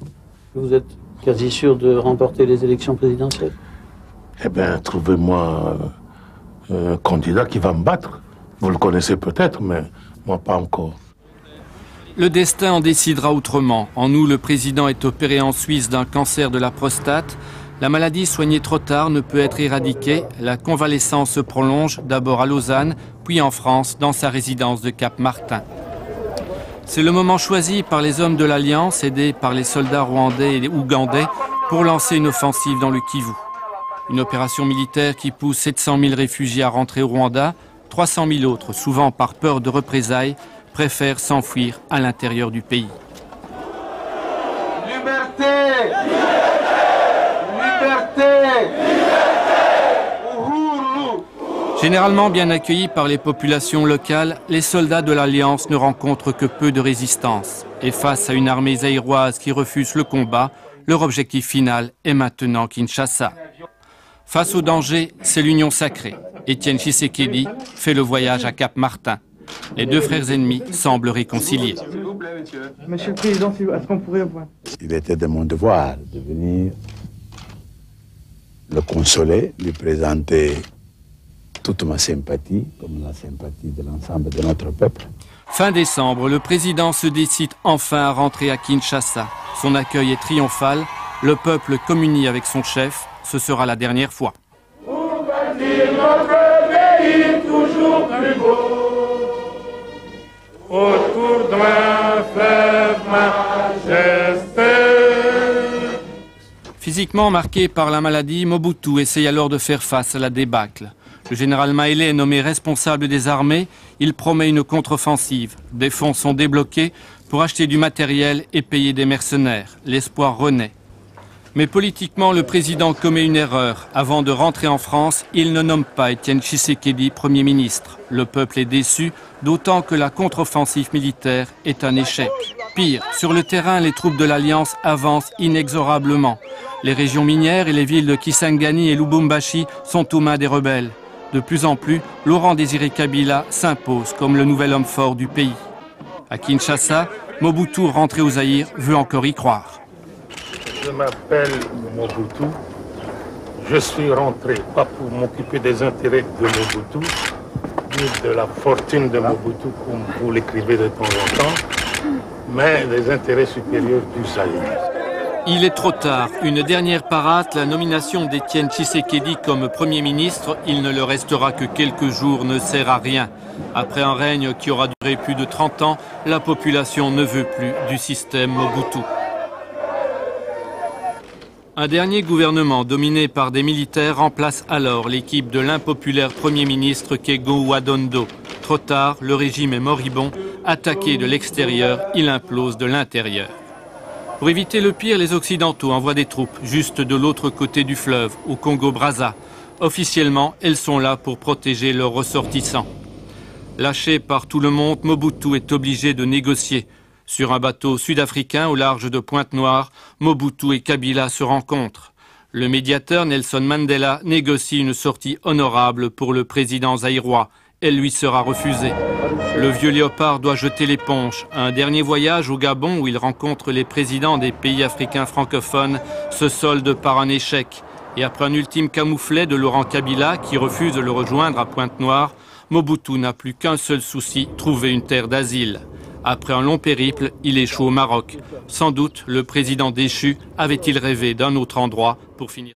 Vous êtes quasi sûr de remporter les élections présidentielles? Eh bien, trouvez-moi euh, un candidat qui va me battre. Vous le connaissez peut-être, mais moi pas encore. Le destin en décidera autrement. En août, le président est opéré en Suisse d'un cancer de la prostate. La maladie soignée trop tard ne peut être éradiquée. La convalescence se prolonge d'abord à Lausanne, puis en France, dans sa résidence de Cap-Martin. C'est le moment choisi par les hommes de l'Alliance, aidés par les soldats rwandais et ougandais, pour lancer une offensive dans le Kivu. Une opération militaire qui pousse 700 000 réfugiés à rentrer au Rwanda. 300 000 autres, souvent par peur de représailles, préfèrent s'enfuir à l'intérieur du pays. Liberté Liberté Généralement bien accueillis par les populations locales, les soldats de l'Alliance ne rencontrent que peu de résistance. Et face à une armée zaïroise qui refuse le combat, leur objectif final est maintenant Kinshasa. Face au danger, c'est l'union sacrée. Étienne Tshisekedi fait le voyage à Cap Martin. Les deux frères ennemis semblent réconciliés. Monsieur le Président, est-ce qu'on pourrait voir? Il était de mon devoir de venir le consoler, lui présenter toute ma sympathie, comme la sympathie de l'ensemble de notre peuple. Fin décembre, le président se décide enfin à rentrer à Kinshasa. Son accueil est triomphal. Le peuple communie avec son chef. Ce sera la dernière fois. toujours autour fleuve. Physiquement marqué par la maladie, Mobutu essaye alors de faire face à la débâcle. Le général Maélé est nommé responsable des armées. Il promet une contre-offensive. Des fonds sont débloqués pour acheter du matériel et payer des mercenaires. L'espoir renaît. Mais politiquement, le président commet une erreur. Avant de rentrer en France, il ne nomme pas Étienne Tshisekedi Premier ministre. Le peuple est déçu, d'autant que la contre-offensive militaire est un échec. Pire, sur le terrain, les troupes de l'Alliance avancent inexorablement. Les régions minières et les villes de Kisangani et Lubumbashi sont aux mains des rebelles. De plus en plus, Laurent Désiré Kabila s'impose comme le nouvel homme fort du pays. À Kinshasa, Mobutu, rentré au Zaïre, veut encore y croire. Je m'appelle Mobutu. Je suis rentré pas pour m'occuper des intérêts de Mobutu, ni de la fortune de Mobutu, comme vous l'écrivez de temps en temps, mais des intérêts supérieurs du Zaïre. Il est trop tard. Une dernière parade, la nomination d'Étienne Tshisekedi comme Premier ministre. Il ne le restera que quelques jours, ne sert à rien. Après un règne qui aura duré plus de 30 ans, la population ne veut plus du système Mobutu. Un dernier gouvernement dominé par des militaires remplace alors l'équipe de l'impopulaire Premier ministre Kego Wadondo. Trop tard, le régime est moribond. Attaqué de l'extérieur, il implose de l'intérieur. Pour éviter le pire, les Occidentaux envoient des troupes juste de l'autre côté du fleuve, au Congo-Brazza. Officiellement, elles sont là pour protéger leurs ressortissants. Lâché par tout le monde, Mobutu est obligé de négocier. Sur un bateau sud-africain au large de Pointe-Noire, Mobutu et Kabila se rencontrent. Le médiateur Nelson Mandela négocie une sortie honorable pour le président zaïrois. Elle lui sera refusée. Le vieux léopard doit jeter l'éponge. Un dernier voyage au Gabon où il rencontre les présidents des pays africains francophones se solde par un échec. Et après un ultime camouflet de Laurent Kabila qui refuse de le rejoindre à Pointe-Noire, Mobutu n'a plus qu'un seul souci, trouver une terre d'asile. Après un long périple, il échoue au Maroc. Sans doute, le président déchu avait-il rêvé d'un autre endroit pour finir.